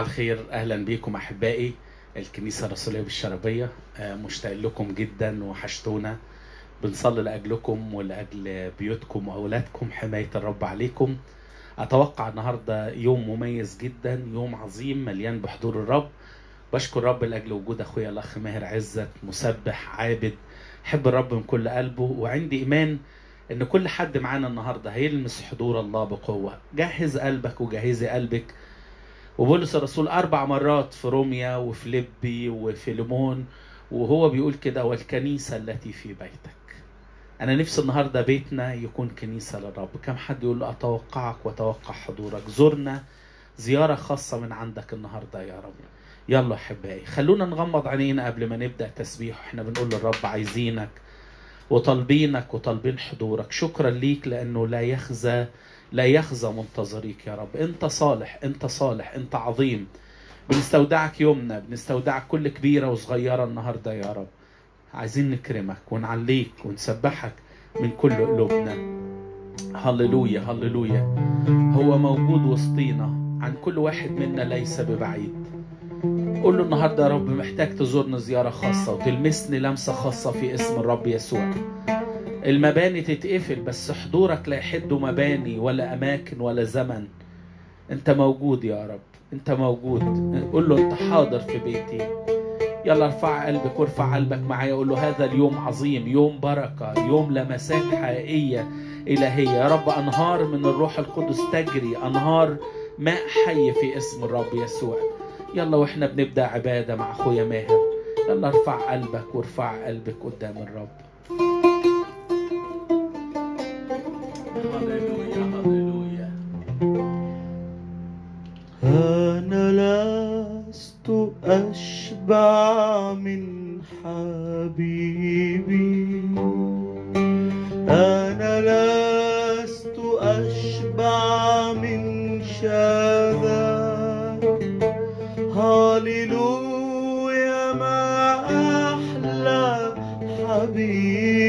الخير أهلا بيكم أحبائي الكنيسة الرسولية بالشربية. آه، مشتاق لكم جدا وحشتونا. بنصلي لأجلكم ولأجل بيوتكم وأولادكم. حماية الرب عليكم. أتوقع النهارده يوم مميز جدا يوم عظيم مليان بحضور الرب. بشكر الرب لأجل وجود اخويا الاخ ماهر عزت مسبح عابد. حب الرب من كل قلبه وعندي إيمان إن كل حد معانا النهارده هيلمس حضور الله بقوة. جهز قلبك وجهزي قلبك وبولس الرسول أربع مرات في روميا وفي ليبي وفي ليمون وهو بيقول كده والكنيسة التي في بيتك. أنا نفسي النهاردة بيتنا يكون كنيسة للرب. كم حد يقول له أتوقعك وأتوقع حضورك زرنا زيارة خاصة من عندك النهاردة يا رب. يلا أحبائي خلونا نغمض عينينا قبل ما نبدأ تسبيح إحنا بنقول للرب عايزينك وطالبينك وطالبين حضورك. شكرا ليك لأنه لا يخزى لا يخزى منتظريك يا رب. انت صالح انت صالح انت عظيم. بنستودعك يومنا بنستودعك كل كبيرة وصغيرة النهاردة يا رب. عايزين نكرمك ونعليك ونسبحك من كل قلوبنا. هللويا هللويا. هو موجود وسطينا. عن كل واحد منا ليس ببعيد. قول له النهارده يا رب محتاج تزورني زيارة خاصة وتلمسني لمسة خاصة في اسم الرب يسوع. المباني تتقفل بس حضورك لا يحد مباني ولا أماكن ولا زمن. أنت موجود يا رب أنت موجود. قول له أنت حاضر في بيتي. يلا ارفع قلبك وارفع قلبك معايا قول له هذا اليوم عظيم يوم بركة يوم لمسات حقيقية إلهية. يا رب أنهار من الروح القدس تجري أنهار ماء حي في اسم الرب يسوع. يلا وإحنا بنبدأ عبادة مع أخويا ماهر. يلا ارفع قلبك وارفع قلبك قدام الرب. أشبع من حبيبي. أنا لست أشبع من شذاك هاليلويا ما أحلى حبيبي.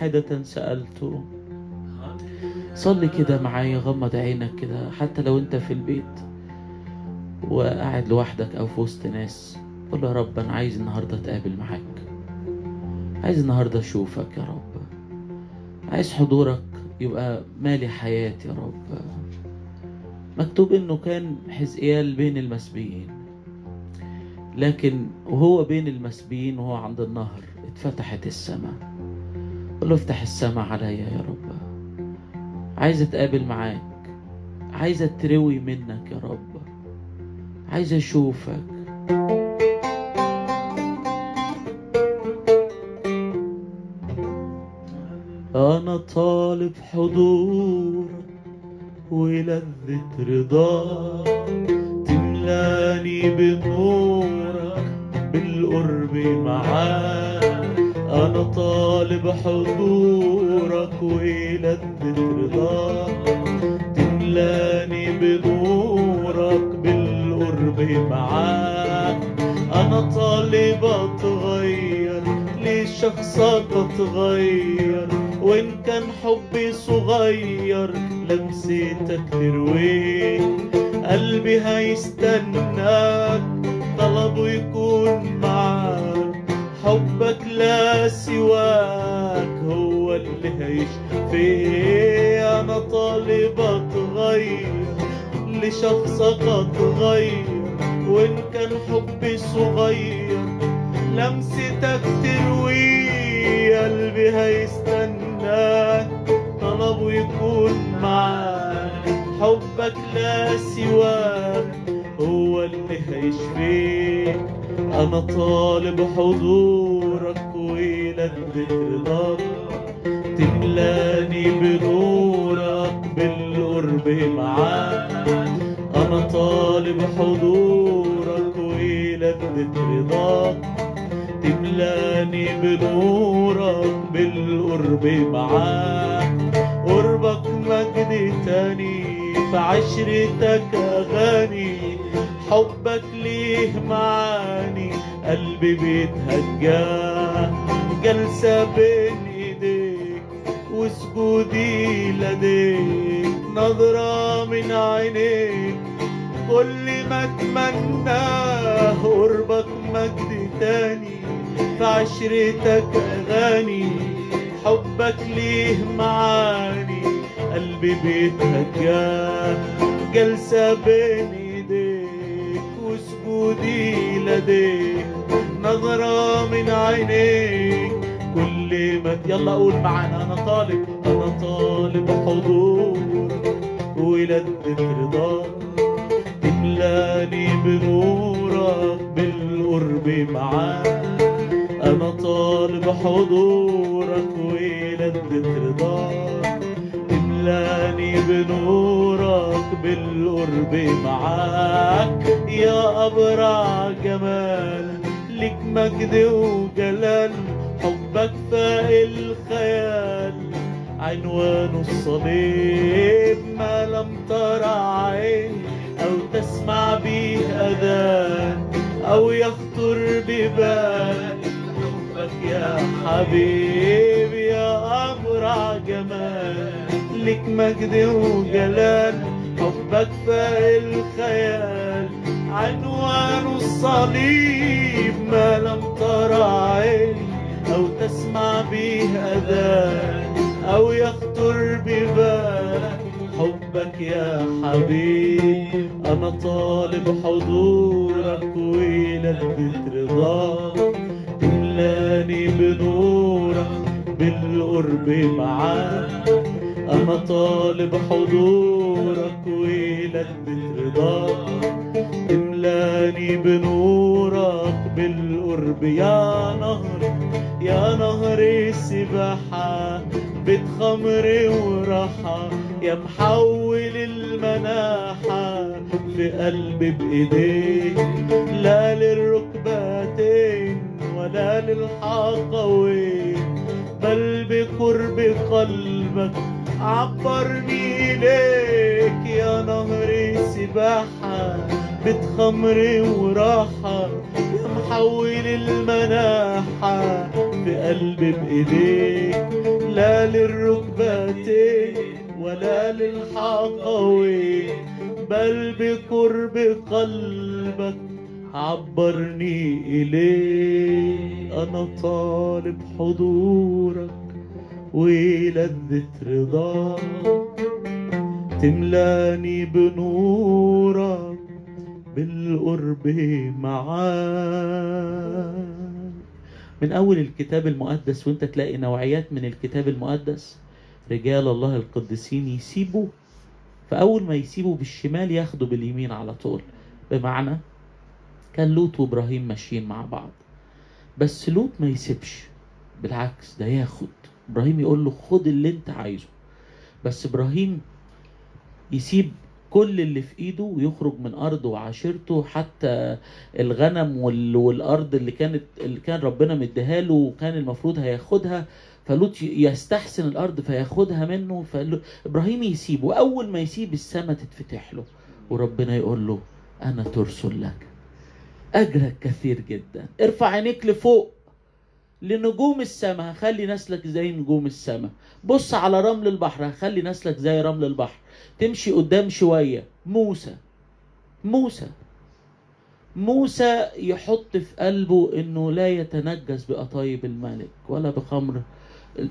واحدة سألته. صلي كده معايا غمض عينك كده حتى لو انت في البيت وقاعد لوحدك أو في وسط ناس. قول يا رب أنا عايز النهارده أتقابل معاك. عايز النهارده أشوفك يا رب. عايز حضورك يبقى مالي حياتي يا رب. مكتوب إنه كان حزقيال بين المسبيين. لكن وهو بين المسبيين وهو عند النهر اتفتحت السماء. قل افتح السماء عليا يا رب. عايز أتقابل معاك. عايز أتروي منك يا رب. عايز أشوفك. أنا طالب حضورك ولذة رضاك تملاني بنورك بالقرب معاك. أنا طالب حضورك ولذة رضاك تملاني بنورك بالقرب معاك. أنا طالب أتغير لشخصك أتغير؟ وإن كان حبي صغير لمستك ترويه قلبي هيستناك طلبه يكون معاك. حبك لا سواك هو اللي هيشفي أنا طالب أتغير لشخصك أتغير وإن كان حبي صغير. لمستك تروي قلبي هيستناك طلبه يكون معاك. حبك لا سواك هو اللي هيشفيك أنا طالب حضورك ولذة رضاك تملاني بنورك بالقرب معاك أنا طالب حضورك ولذة رضاك تملاني بنورك بالقرب معاك قربك مجد تاني في عشرتك أغاني. حبك ليه معاني قلبي بيتهجى. جلسة بين إيديك وسجودي لديك. نظرة من عينيك كل ما أتمناه. قربك مجد تاني في عشرتك أغاني. حبك ليه معاني؟ قلبي بيتهجى. جلسة بين وسجودي لديك نظرة من عينيك كل ما يلا قول معانا أنا طالب أنا طالب حضورك ولذة رضاك تملاني بنورك بالقرب معاك. أنا طالب حضورك ولذة رضاك تملاني بنورك بالقرب معاك. يا أبرع جمال لك مجد وجلال حبك فاق الخيال عنوان الصليب ما لم ترى عين أو تسمع به أذان أو يخطر ببال. حبك يا حبيب يا أبرع جمال لك مجد وجلال حبك فاق الخيال عنوان الصليب ما لم ترى عين أو تسمع به أذان أو يخطر ببالك حبك يا حبيب أنا طالب حضورك ولذة رضاك تملاني بنورك بالقرب معاك. أنا طالب حضورك ولذة رضاك تملاني بنورك بالقرب. يا نهر يا نهر السباحة بيت خمر وراحة يا محول المناحة في قلبي بإيديك. لا للركبتين ولا للحقوين بل بقرب قلبك عبرني ليك يا نهر سباحة بيت خمر وراحة يا محول المناحة في قلبي بإيديك لا للركبتين ولا للحقوين بل بقرب قلبك عبرني إليه أنا طالب حضورك. ولذة رضاك تملاني بنورك بالقرب معاك. من أول الكتاب المقدس وأنت تلاقي نوعيات من الكتاب المقدس رجال الله القديسين يسيبوا فأول ما يسيبوا بالشمال ياخدوا باليمين على طول. بمعنى كان لوط وإبراهيم ماشيين مع بعض. بس لوط ما يسيبش بالعكس ده ياخد. إبراهيم يقول له خد اللي أنت عايزه. بس إبراهيم يسيب كل اللي في إيده ويخرج من أرضه وعشيرته حتى الغنم وال- والأرض اللي كانت اللي كان ربنا مديها له وكان المفروض هياخدها. فلوط يستحسن الأرض فياخدها منه. فابراهيم يسيب وأول ما يسيب السماء تتفتح له وربنا يقول له أنا ترسل لك أجرك كثير جدا. ارفع عينيك لفوق. لنجوم السماء هخلي نسلك زي نجوم السماء بص على رمل البحر هخلي نسلك زي رمل البحر. تمشي قدام شوية. موسى موسى موسى يحط في قلبه إنه لا يتنجس بقطايب الملك ولا بخمر.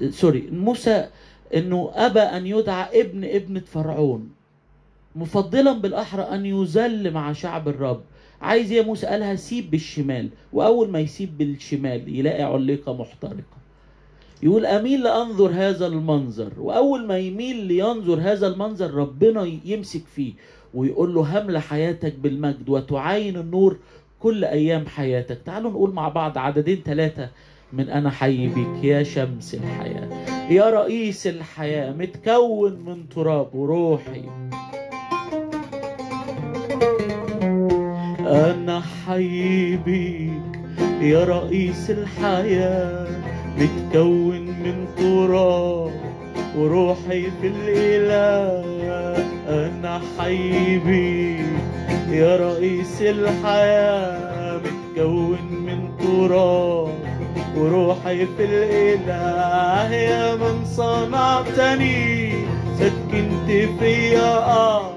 سوري موسى إنه أبى أن يدعى ابن ابنة فرعون. مفضلا بالأحرى أن يذل مع شعب الرب. عايز يا موسى قالها سيب بالشمال وأول ما يسيب بالشمال يلاقي علقة محترقة. يقول أميل لأنظر هذا المنظر وأول ما يميل لينظر هذا المنظر ربنا يمسك فيه ويقول له همل حياتك بالمجد وتعاين النور كل أيام حياتك. تعالوا نقول مع بعض عددين ثلاثة من أنا حي بيك يا شمس الحياة يا رئيس الحياة متكون من تراب وروحي. أنا حي بيك يا رئيس الحياة متكون من تراب وروحي في الإله. أنا حي بيك يا رئيس الحياة متكون من تراب وروحي في الإله. يا من صنعتني سكنت فيا آه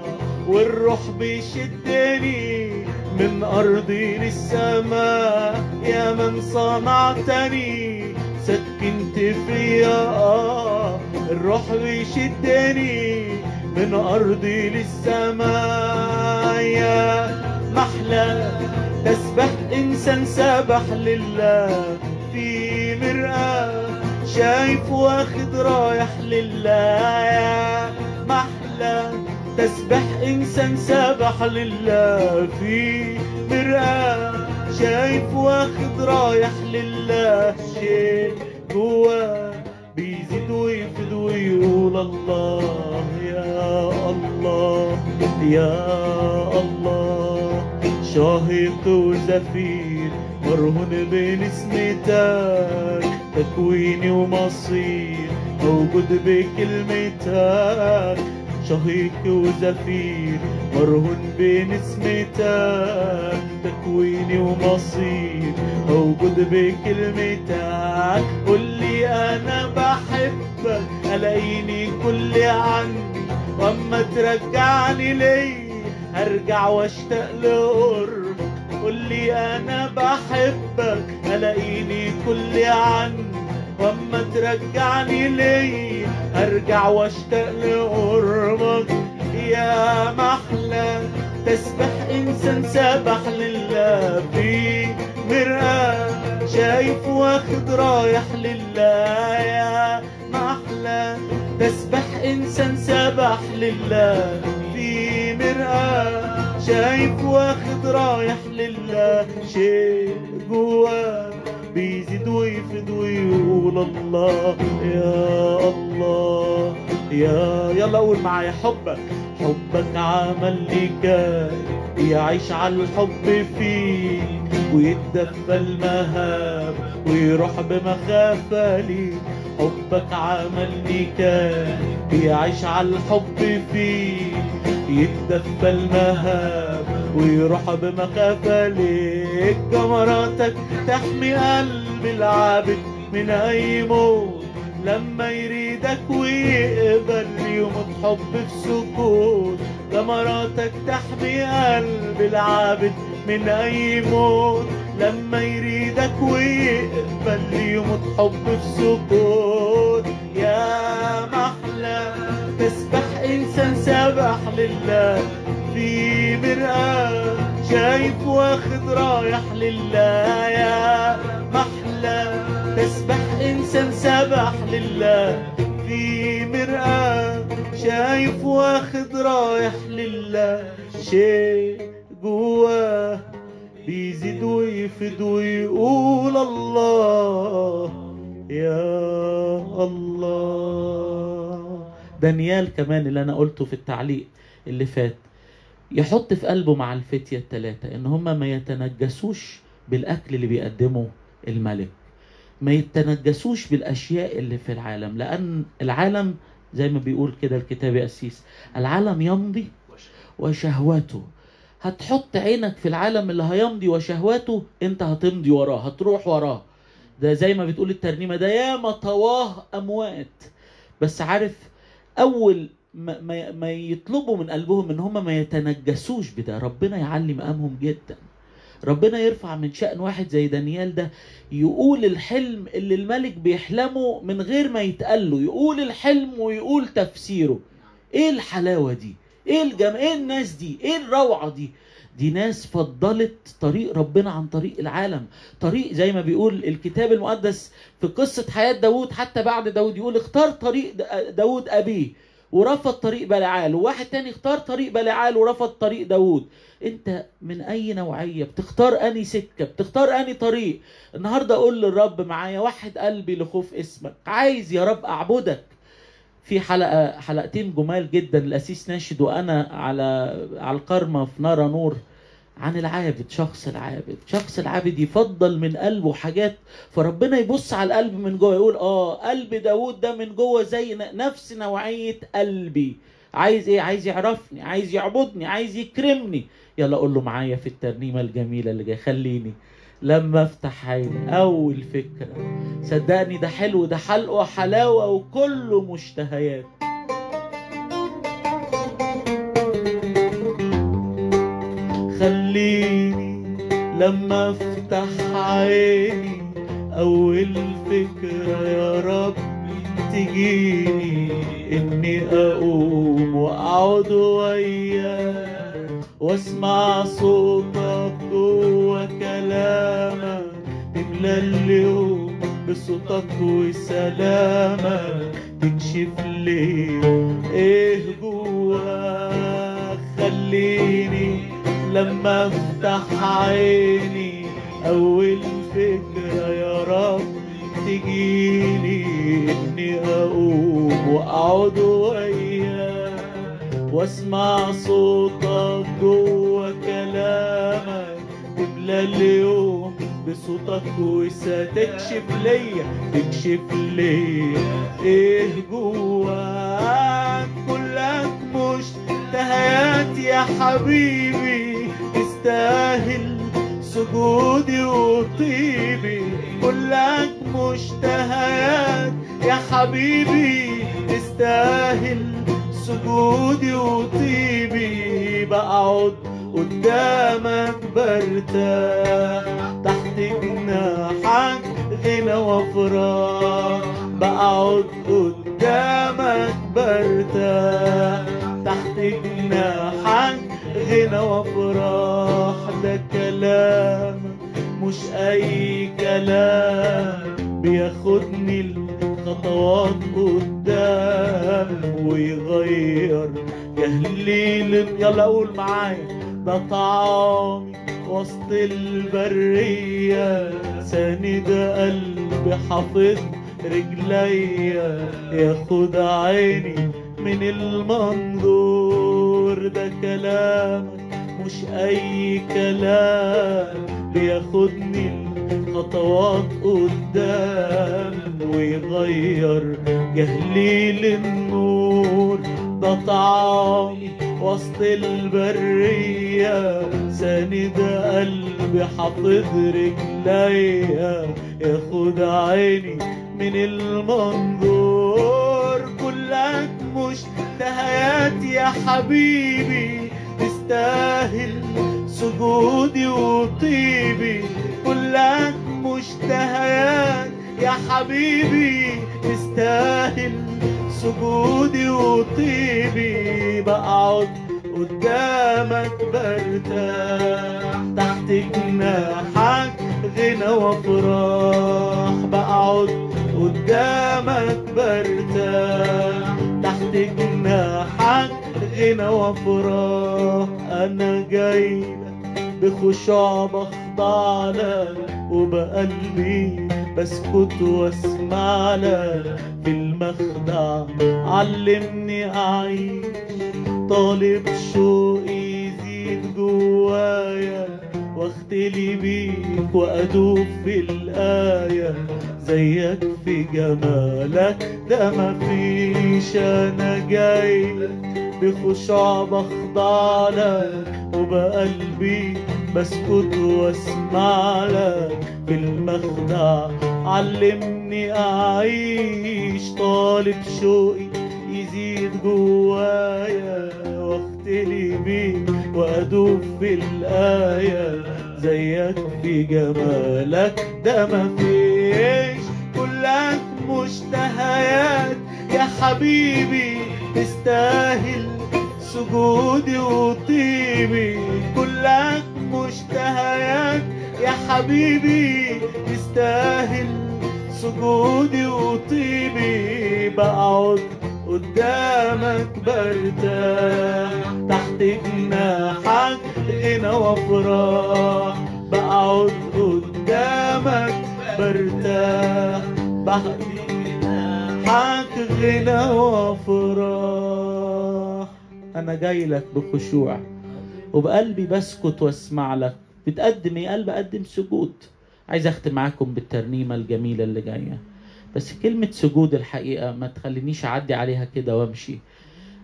والروح بيشدني. من أرضي للسماء. يا من صنعتني سكنت فيا آه الروح بيشدني من أرضي للسماء. يا محلى تسبح إنسان سبح لله. في مرآة شايف واخد رايح لله. يا محلى تسبح إنسان سبح لله في مرآة شايف واخد رايح لله شيء جواه بيزيد ويفيد ويقول الله يا الله يا الله. شاهق وزفير مرهون بين اسمتك تكويني ومصير موجود بكلمتك. شهيق وزفير مرهون بين اسمتك تكويني ومصير. موجود بكلمتك قول لي أنا بحبك ألاقيني كل عني وأما ترجعني لي هرجع وأشتاق لقرب. قول لي أنا بحبك ألاقيني كل عني واما ترجعني لي أرجع وأشتاق لقربك يا محلى تسبح إنسان سبح لله. في مرآة شايف واخد رايح لله. يا محلى تسبح إنسان سبح لله. في مرآة شايف واخد رايح لله. شيء جواه بيزيد ويفيد ويقول الله يا الله يا يلا قول معايا حبك حبك عمل كان يعيش على الحب فيك ويتدفى المهاب ويروح بمخافة ليك حبك عمل لي كان يعيش على الحب فيك يتدفى المهاب ويروح بمخافة ليك جمراتك تحمي قلب العابد من أي موت. لما يريدك ويقبل يوم حب في سكوت. جمراتك تحمي قلب العابد من أي موت. لما يريدك ويقبل يوم حب في سكوت. يا محلى تسبح إنسان سبح لله. في مرآة شايف واخد رايح لله يا محلى تسبح إنسان سبح لله. في مرآة شايف واخد رايح لله. شيء جواه بيزيد ويفيد ويقول الله يا الله. دانيال كمان اللي أنا قلته في التعليق اللي فات. يحط في قلبه مع الفتية التلاتة إن هم ما يتنجسوش بالأكل اللي بيقدمه الملك. ما يتنجسوش بالأشياء اللي في العالم لأن العالم زي ما بيقول كده الكتاب يا أسيس العالم يمضي وشهوته. هتحط عينك في العالم اللي هيمضي وشهواته أنت هتمضي وراه هتروح وراه. ده زي ما بتقول الترنيمة ده ياما طواه أموات. بس عارف أول ما, ما, ما يطلبوا من قلبهم إن هم ما يتنجسوش بده. ربنا يعلي مقامهم جدا. ربنا يرفع من شأن واحد زي دانيال ده يقول الحلم اللي الملك بيحلمه من غير ما يتقال له يقول الحلم ويقول تفسيره. إيه الحلاوة دي؟ إيه الجم إيه الناس دي؟ إيه الروعة دي؟ دي ناس فضلت طريق ربنا عن طريق العالم. طريق زي ما بيقول الكتاب المقدس في قصة حياة داود حتى بعد داود يقول اختار طريق داود أبيه. ورفض طريق بلعال وواحد تاني اختار طريق بلعال ورفض طريق داود انت من أي نوعية؟ بتختار أني سكة بتختار أني طريق. النهاردة أقول للرب معايا واحد قلبي لخوف اسمك. عايز يا رب أعبدك. في حلقة حلقتين جمال جدا الأسيس ناشد وأنا على على القرمة في نارا نور. عن العابد شخص العابد. شخص العابد يفضل من قلبه حاجات فربنا يبص على القلب من جوه يقول آه قلب داود ده من جوه زي نفس نوعية قلبي. عايز إيه؟ عايز يعرفني عايز يعبدني عايز يكرمني. يلا قول له معايا في الترنيمة الجميلة اللي جاية. خليني لما افتح عيني. أول فكرة. صدقني ده حلو ده حلقة حلاوة وكله مشتهيات. خليني لما افتح عيني أول فكرة يا رب تجيني إني أقوم وأقعد وياك وأسمع صوتك جوه كلامك تملى اليوم بصوتك وسلامك تكشف لي إيه لما افتح عيني أول فكرة يا رب تجيلي إني أقوم وأقعد وياك وأسمع صوتك جوه كلامك تملى اليوم بصوتك وستكشف ليا تكشف ليا إيه جواك؟ كلك مشتهيات يا حبيبي. تستاهل سجودي وطيبي. كلك مشتهيات يا حبيبي. تستاهل سجودي وطيبي. بقعد قدامك برتاح. تحت جناحك غنى وافراح بقعد قدامك برتاح. جناحك غنى وافراح ده كلامك مش أي كلام بياخدني الخطوات قدام. ويغير جهلي يلا قول معايا. ده طعامي وسط البرية. ساند قلبي حافظ رجليا. ياخد عيني من المنظور ده كلامك مش أي كلام. بياخدني خطوات قدام ويغير جهلي للنور ده طعامي وسط البرية ساند قلبي حافظ رجليا. ياخد عيني من المنظور. كلك مشتهيات يا حبيبي. تستاهل سجودي وطيبي. كلك مشتهيات يا حبيبي. تستاهل سجودي وطيبي. بقعد قدامك برتاح. تحت جناحك غنى وافراح. بقعد قدامك برتاح. تحت جناحك غنى وافراح أنا جاي بخشوع بخضع لك وبقلبي بسكت واسمع لك في المخدع علمني أعيش. طالب شوقي يزيد جوايا. واختلي بيك وأدوب في الآية زيك في جمالك. ده مفيش أنا جاي بخشوع بخضع لك وبقلبي بسكت واسمع لك في المخدع علمني أعيش. طالب شوقي يزيد جوايا واختلي بيك وادوب في الآية زيك في جمالك ده مفيش كلك مشتهيات. يا حبيبي تستاهل سجودي وطيبي. كلك مشتهيات. يا حبيبي تستاهل سجودي وطيبي. بقعد قدامك برتاح. جناحك غنى وافراح بقعد قدامك برتاح جناحك غنى وافراح أنا جاي لك بخشوع. وبقلبي بسكت واسمع لك. بتقدم إيه؟ قلب اقدم سجود. عايز أختم معاكم بالترنيمة الجميلة اللي جاية. بس كلمة سجود الحقيقة ما تخلينيش أعدي عليها كده وأمشي.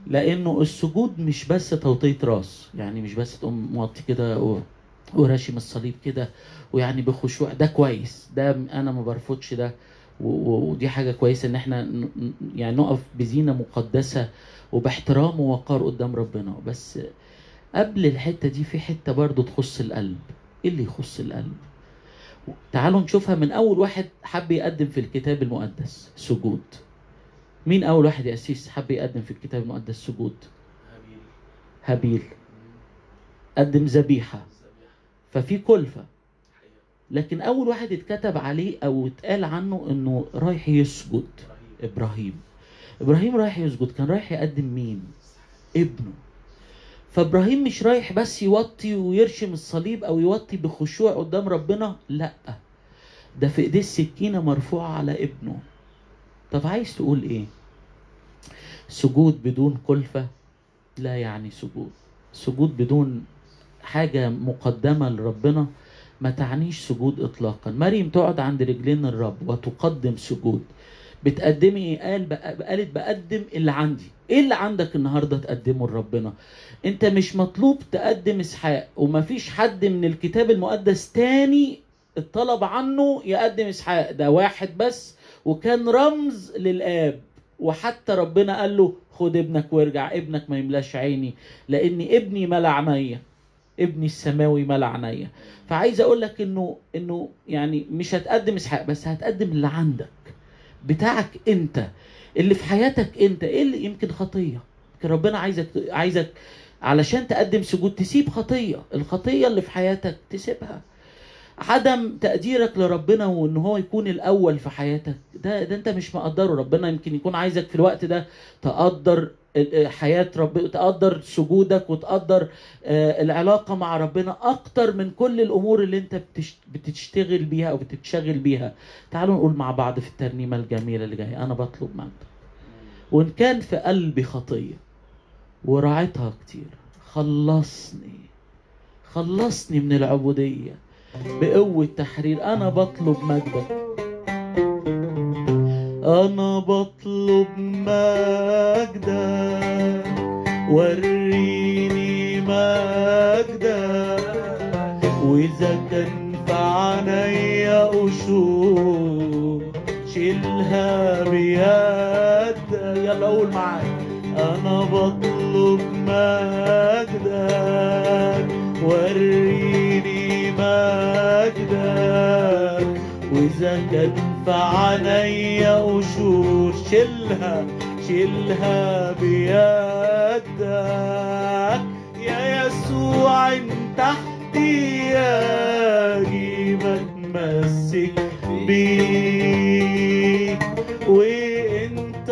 لأنه السجود مش بس توطية راس يعني مش بس تقوم موطي كده وراشم الصليب كده ويعني بخشوع ده كويس ده أنا ما برفضش ده ودي حاجة كويسة إن إحنا يعني نقف بزينة مقدسة وباحترام ووقار قدام ربنا. بس قبل الحتة دي في حتة برضو تخص القلب. إيه اللي يخص القلب؟ تعالوا نشوفها من أول واحد حب يقدم في الكتاب المقدس سجود. مين أول واحد يا أسيس حب يقدم في الكتاب المقدس سجود هابيل. قدم ذبيحة. ففي كلفة. لكن أول واحد اتكتب عليه أو اتقال عنه إنه رايح يسجد إبراهيم. إبراهيم رايح يسجد كان رايح يقدم مين؟ ابنه. فإبراهيم مش رايح بس يوطي ويرشم الصليب أو يوطي بخشوع قدام ربنا لأ. ده في إيديه السكينة مرفوعة على ابنه. طب عايز تقول إيه؟ سجود بدون كلفة لا يعني سجود. سجود بدون حاجة مقدمة لربنا ما تعنيش سجود اطلاقا. مريم تقعد عند رجلين الرب وتقدم سجود. بتقدمي إيه؟ قال قالت بقدم اللي عندي. إيه اللي عندك النهارده تقدمه لربنا؟ أنت مش مطلوب تقدم إسحاق ومفيش حد من الكتاب المقدس تاني الطلب عنه يقدم إسحاق. ده واحد بس وكان رمز للآب. وحتى ربنا قال له خد ابنك وارجع ابنك ما يملاش عيني لأن ابني ملا عينيا ابني السماوي ملا عينيا. فعايز أقول لك إنه إنه يعني مش هتقدم إسحاق بس هتقدم اللي عندك بتاعك أنت اللي في حياتك أنت. إيه اللي يمكن خطية؟ يمكن ربنا عايزك عايزك علشان تقدم سجود تسيب خطية الخطية اللي في حياتك تسيبها. عدم تقديرك لربنا وإن هو يكون الأول في حياتك. ده ده أنت مش مقدره. ربنا يمكن يكون عايزك في الوقت ده تقدر حياة رب تقدر سجودك وتقدر آه، العلاقة مع ربنا أكتر من كل الأمور اللي أنت بتش- بتشتغل بيها أو بتتشغل بيها. تعالوا نقول مع بعض في الترنيمة الجميلة اللي جاية. أنا بطلب مجدك وإن كان في قلبي خطية وراعتها كتير خلصني خلصني من العبودية. بقوة تحرير. أنا بطلب مجدك. أنا بطلب مجدك. وريني مجدك. وإذا كان في عينيا قشور شيلها بيدك. يلا قول معايا. أنا بطلب مجدك. وريني مجدك وإذا كان في عينيا قشور شيلها شيلها بيدك. يا يسوع انت احتياجي بتمسك بيك. وانت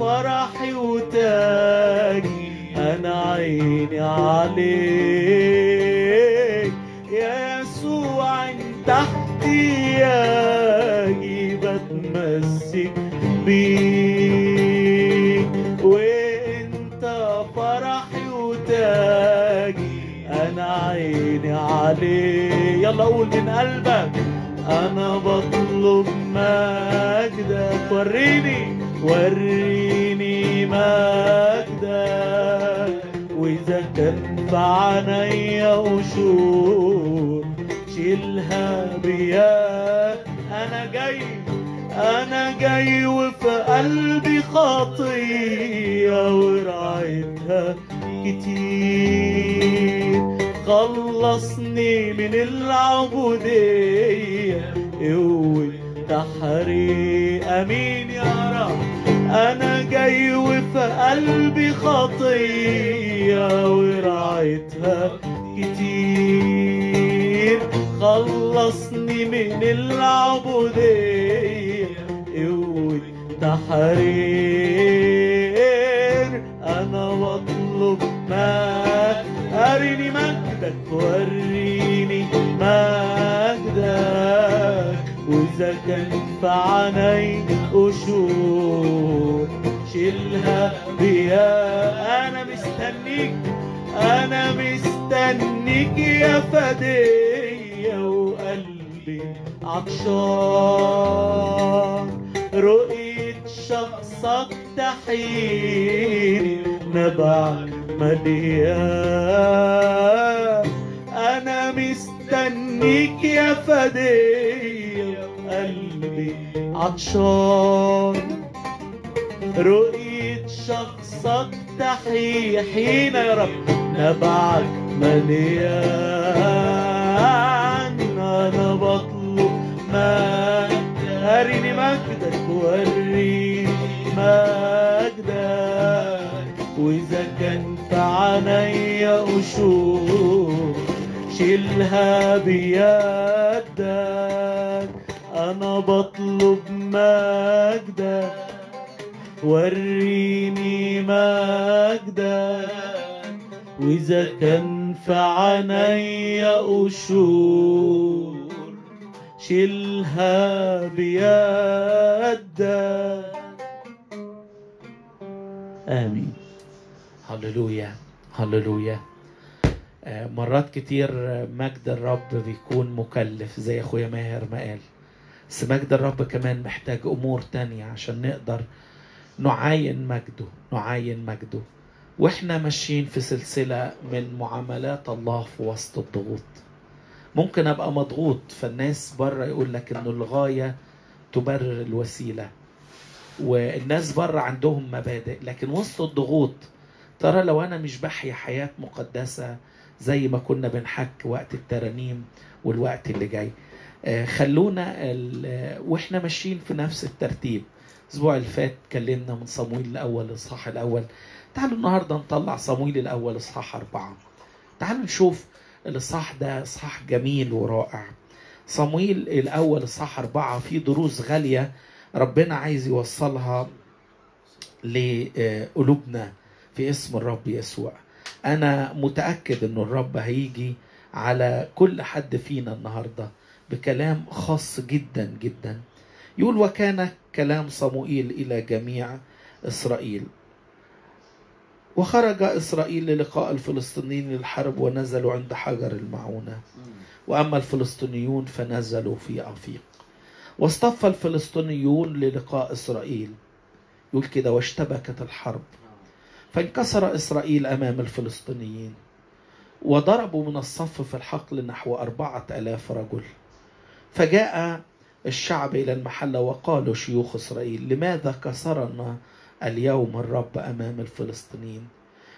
فرحي وتاجي أنا عيني عليك. عليك يلا قول من قلبك أنا بطلب مجدك. وريني وريني مجدك. وإذا كان في عينيا قشور شيلها بيا. أنا جاي أنا جاي وفي قلبي خطية ورعيتها كتير. خلصني من العبودية قوة تحريق أمين يا رب. أنا جاي وفي قلبي خطية ورعيتها كتير. خلصني من العبودية قوة تحرير أنا بطلب ما أريني مجدك وريني مجدك وإذا كان في عيني قشور شيلها بيا. أنا مستنيك أنا مستنيك يا فدية وقلبي عطشان. رؤية شخصك تحييني نبعك مليان أنا مستنيك يا فدية قلبي عطشان. رؤية شخصك تحيحين يا رب. نبعك مليان أنا بطلب ما أريني مجدك وريني مجدك وإذا كان في عينيا قشور شيلها بيدك أنا بطلب مجدك وريني مجدك. وإذا كان في عينيا قشور شيلها بيدك. آمين. هللويا هللويا. آه، مرات كتير مجد الرب بيكون مكلف زي أخويا ماهر ما قال. بس مجد الرب كمان محتاج أمور تانية عشان نقدر نعاين مجده نعاين مجده. وإحنا ماشيين في سلسلة من معاملات الله في وسط الضغوط. ممكن أبقى مضغوط فالناس بره يقول لك إنه الغاية تبرر الوسيلة. والناس بره عندهم مبادئ لكن وسط الضغوط ترى لو أنا مش بحيا حياة مقدسة زي ما كنا بنحك وقت الترانيم والوقت اللي جاي. آه، خلونا وإحنا ماشيين في نفس الترتيب. الأسبوع اللي فات اتكلمنا من صمويل الأول الاصحاح الأول. تعالوا النهارده نطلع صمويل الأول اصحاح أربعة. تعالوا نشوف الإصحاح ده إصحاح جميل ورائع. صمويل الأول إصحاح أربعة فيه دروس غالية ربنا عايز يوصلها لقلوبنا. في اسم الرب يسوع. أنا متأكد ان الرب هيجي على كل حد فينا النهارده بكلام خاص جدا جدا. يقول وكان كلام صموئيل إلى جميع إسرائيل. وخرج إسرائيل للقاء الفلسطينيين للحرب ونزلوا عند حجر المعونة. وأما الفلسطينيون فنزلوا في افيق واصطف الفلسطينيون للقاء إسرائيل. يقول كده واشتبكت الحرب. فانكسر إسرائيل أمام الفلسطينيين وضربوا من الصف في الحقل نحو أربعة ألاف رجل. فجاء الشعب إلى المحلة وقالوا شيوخ إسرائيل لماذا كسرنا اليوم الرب أمام الفلسطينيين؟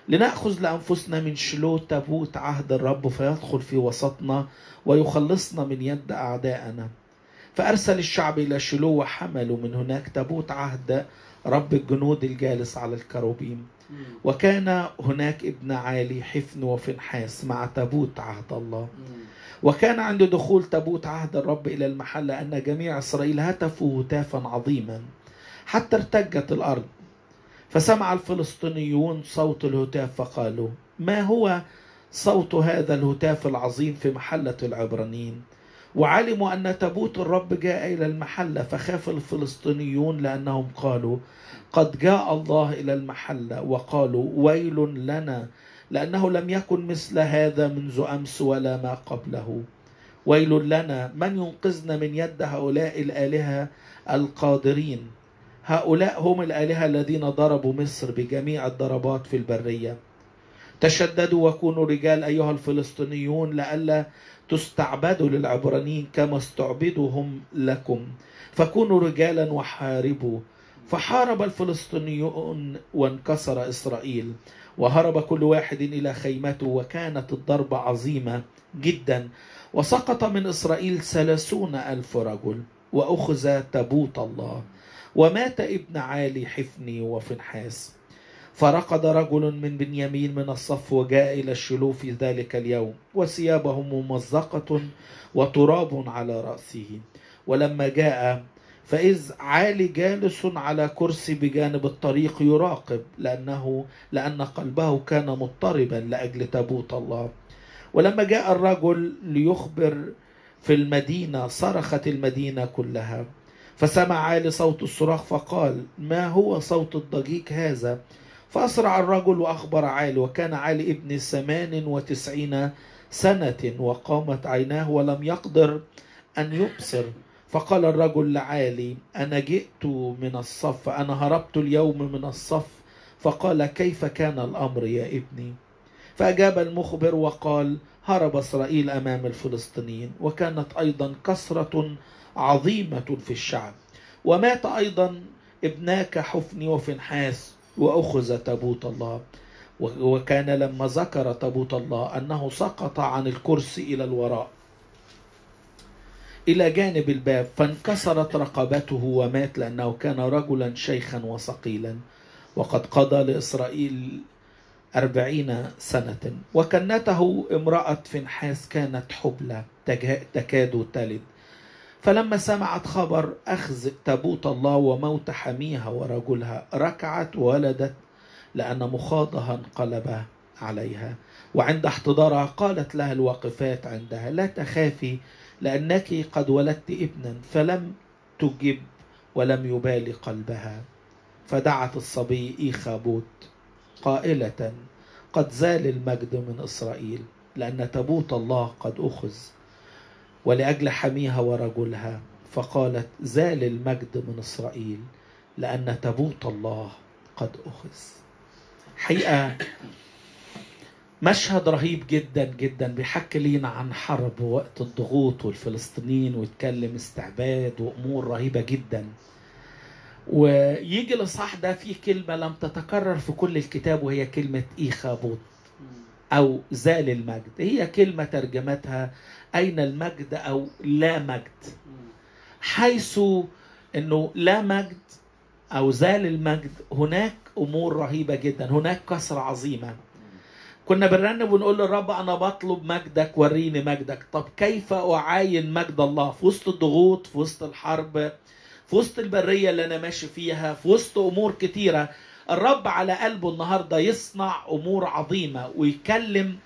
لنأخذ لأنفسنا من شلو تابوت عهد الرب فيدخل في وسطنا ويخلصنا من يد أعدائنا فأرسل الشعب إلى شلو وحملوا من هناك تابوت عهد رب الجنود الجالس على الكروبيم. وكان هناك ابن عالي حفن وفنحاس مع تابوت عهد الله. وكان عند دخول تابوت عهد الرب إلى المحل أن جميع إسرائيل هتفوا هتافا عظيما. حتى ارتجت الأرض. فسمع الفلسطينيون صوت الهتاف فقالوا ما هو صوت هذا الهتاف العظيم في محلة العبرانيين؟ وعلموا أن تابوت الرب جاء إلى المحلة فخاف الفلسطينيون لأنهم قالوا قد جاء الله إلى المحلة وقالوا ويل لنا لأنه لم يكن مثل هذا منذ أمس ولا ما قبله. ويل لنا من ينقذنا من يد هؤلاء الآلهة القادرين؟ هؤلاء هم الآلهة الذين ضربوا مصر بجميع الضربات في البرية. تشددوا وكونوا رجال أيها الفلسطينيون لئلا تستعبدوا للعبرانيين كما استعبدوا هم لكم. فكونوا رجالا وحاربوا. فحارب الفلسطينيون وانكسر إسرائيل. وهرب كل واحد إلى خيمته وكانت الضربة عظيمة جدا. وسقط من إسرائيل ثلاثون ألف رجل. وأخذ تابوت الله. ومات ابن عالي حفني وفنحاس. فرقد رجل من بنيامين من الصف وجاء إلى الشلو في ذلك اليوم وثيابه ممزقة وتراب على رأسه. ولما جاء فإذ عالي جالس على كرسي بجانب الطريق يراقب لأنه لأن قلبه كان مضطربا لأجل تابوت الله. ولما جاء الرجل ليخبر في المدينة صرخت المدينة كلها. فسمع عالي صوت الصراخ فقال ما هو صوت الضجيج هذا؟ فأسرع الرجل وأخبر عالي وكان عالي ابن ثمان وتسعين سنة وقامت عيناه ولم يقدر أن يبصر. فقال الرجل لعالي أنا جئت من الصف أنا هربت اليوم من الصف. فقال كيف كان الأمر يا ابني؟ فأجاب المخبر وقال هرب إسرائيل أمام الفلسطينيين وكانت أيضا كسرة عظيمة في الشعب. ومات أيضا ابناك حفني وفنحاس. وأخذ تابوت الله. وكان لما ذكر تابوت الله أنه سقط عن الكرسي إلى الوراء. إلى جانب الباب فانكسرت رقبته ومات لأنه كان رجلا شيخا وثقيلا. وقد قضى لإسرائيل أربعين سنة. وكنته امرأة فنحاس كانت حبلى تكاد تلد. فلما سمعت خبر أخذ تابوت الله وموت حميها ورجلها ركعت وولدت لأن مخاضها انقلب عليها. وعند احتضارها قالت لها الواقفات عندها لا تخافي لأنك قد ولدت ابنا فلم تجب ولم يبالي قلبها. فدعت الصبي إيخابوت قائلة قد زال المجد من إسرائيل لأن تابوت الله قد أخذ ولأجل حميها ورجلها فقالت زال المجد من إسرائيل لأن تابوت الله قد أخذ. حقيقة مشهد رهيب جدا جدا بيحكي لينا عن حرب وقت الضغوط والفلسطينيين ويتكلم استعباد وأمور رهيبة جدا. ويجي الاصحاح ده فيه كلمة لم تتكرر في كل الكتاب وهي كلمة إيخابوت أو زال المجد. هي كلمة ترجمتها أين المجد أو لا مجد؟ حيث إنه لا مجد أو زال المجد هناك أمور رهيبة جدا هناك كسرة عظيمة. كنا بنرنم ونقول للرب أنا بطلب مجدك وريني مجدك. طب كيف أعاين مجد الله؟ في وسط الضغوط في وسط الحرب في وسط البرية اللي أنا ماشي فيها في وسط أمور كتيرة. الرب على قلبه النهارده يصنع أمور عظيمة ويكلم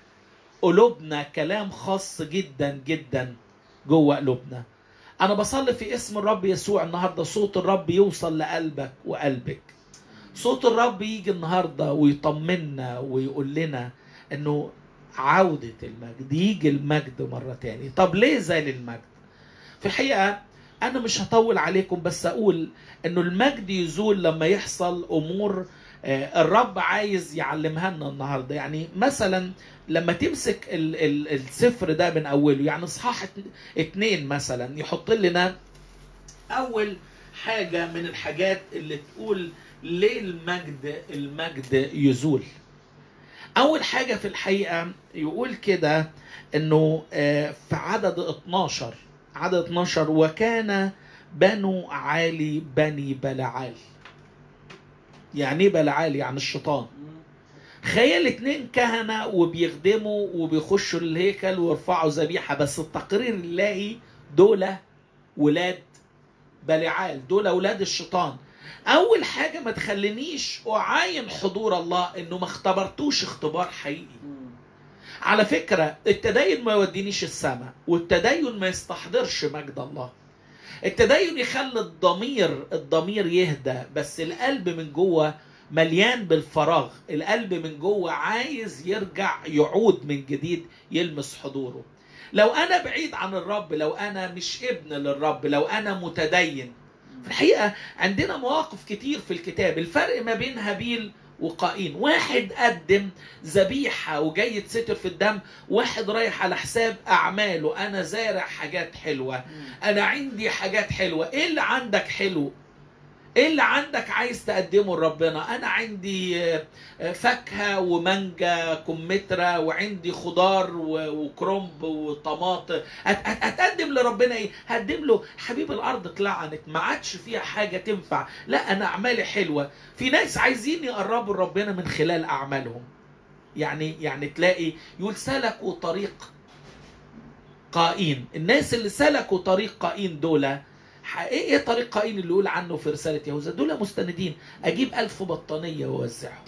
قلوبنا كلام خاص جدا جدا جوه قلوبنا. أنا بصلي في اسم الرب يسوع النهارده صوت الرب يوصل لقلبك وقلبك. صوت الرب يجي النهارده ويطمنا ويقول لنا إنه عودة المجد يجي المجد مرة تاني طب ليه زال المجد؟ في الحقيقة أنا مش هطول عليكم بس أقول إنه المجد يزول لما يحصل أمور الرب عايز يعلمها لنا النهارده. يعني مثلا لما تمسك ال ال السفر ده من أوله يعني اصحاح ات- اتنين مثلا يحط لنا أول حاجة من الحاجات اللي تقول ليه المجد المجد يزول. أول حاجة في الحقيقة يقول كده إنه آه، في عدد 12 عدد 12 وكان بنو عالي بني بلعال. يعني إيه بلعال يعني الشيطان. خيال اتنين كهنة وبيخدموا وبيخشوا الهيكل ويرفعوا ذبيحة بس التقرير نلاقي دول ولاد بلعال دول ولاد الشيطان. أول حاجة ما تخلينيش أعاين حضور الله إنه ما اختبرتوش اختبار حقيقي. على فكرة التدين ما يودينيش السماء والتدين ما يستحضرش مجد الله. التدين يخلي الضمير الضمير يهدى بس القلب من جوه مليان بالفراغ. القلب من جوه عايز يرجع يعود من جديد يلمس حضوره. لو أنا بعيد عن الرب لو أنا مش ابن للرب لو أنا متدين. في الحقيقة عندنا مواقف كتير في الكتاب. الفرق ما بين هابيل وقايين واحد قدم ذبيحة وجاي يتستر في الدم واحد رايح على حساب أعماله. أنا زارع حاجات حلوة. أنا عندي حاجات حلوة. إيه اللي عندك حلو؟ إيه اللي عندك عايز تقدمه لربنا؟ أنا عندي آه، فاكهة ومانجا كمثرى وعندي خضار وكرنب وطماطم هت- هت- هتقدم لربنا إيه؟ هقدم له حبيب الأرض اتلعنت ما عادش فيها حاجة تنفع. لا أنا أعمالي حلوة. في ناس عايزين يقربوا لربنا من خلال أعمالهم. يعني يعني تلاقي يقول سلكوا طريق قائين. الناس اللي سلكوا طريق قائين دول إيه طريق قائين اللي يقول عنه في رسالة يهوذا دول مستندين. أجيب ألف بطانية واوزعهم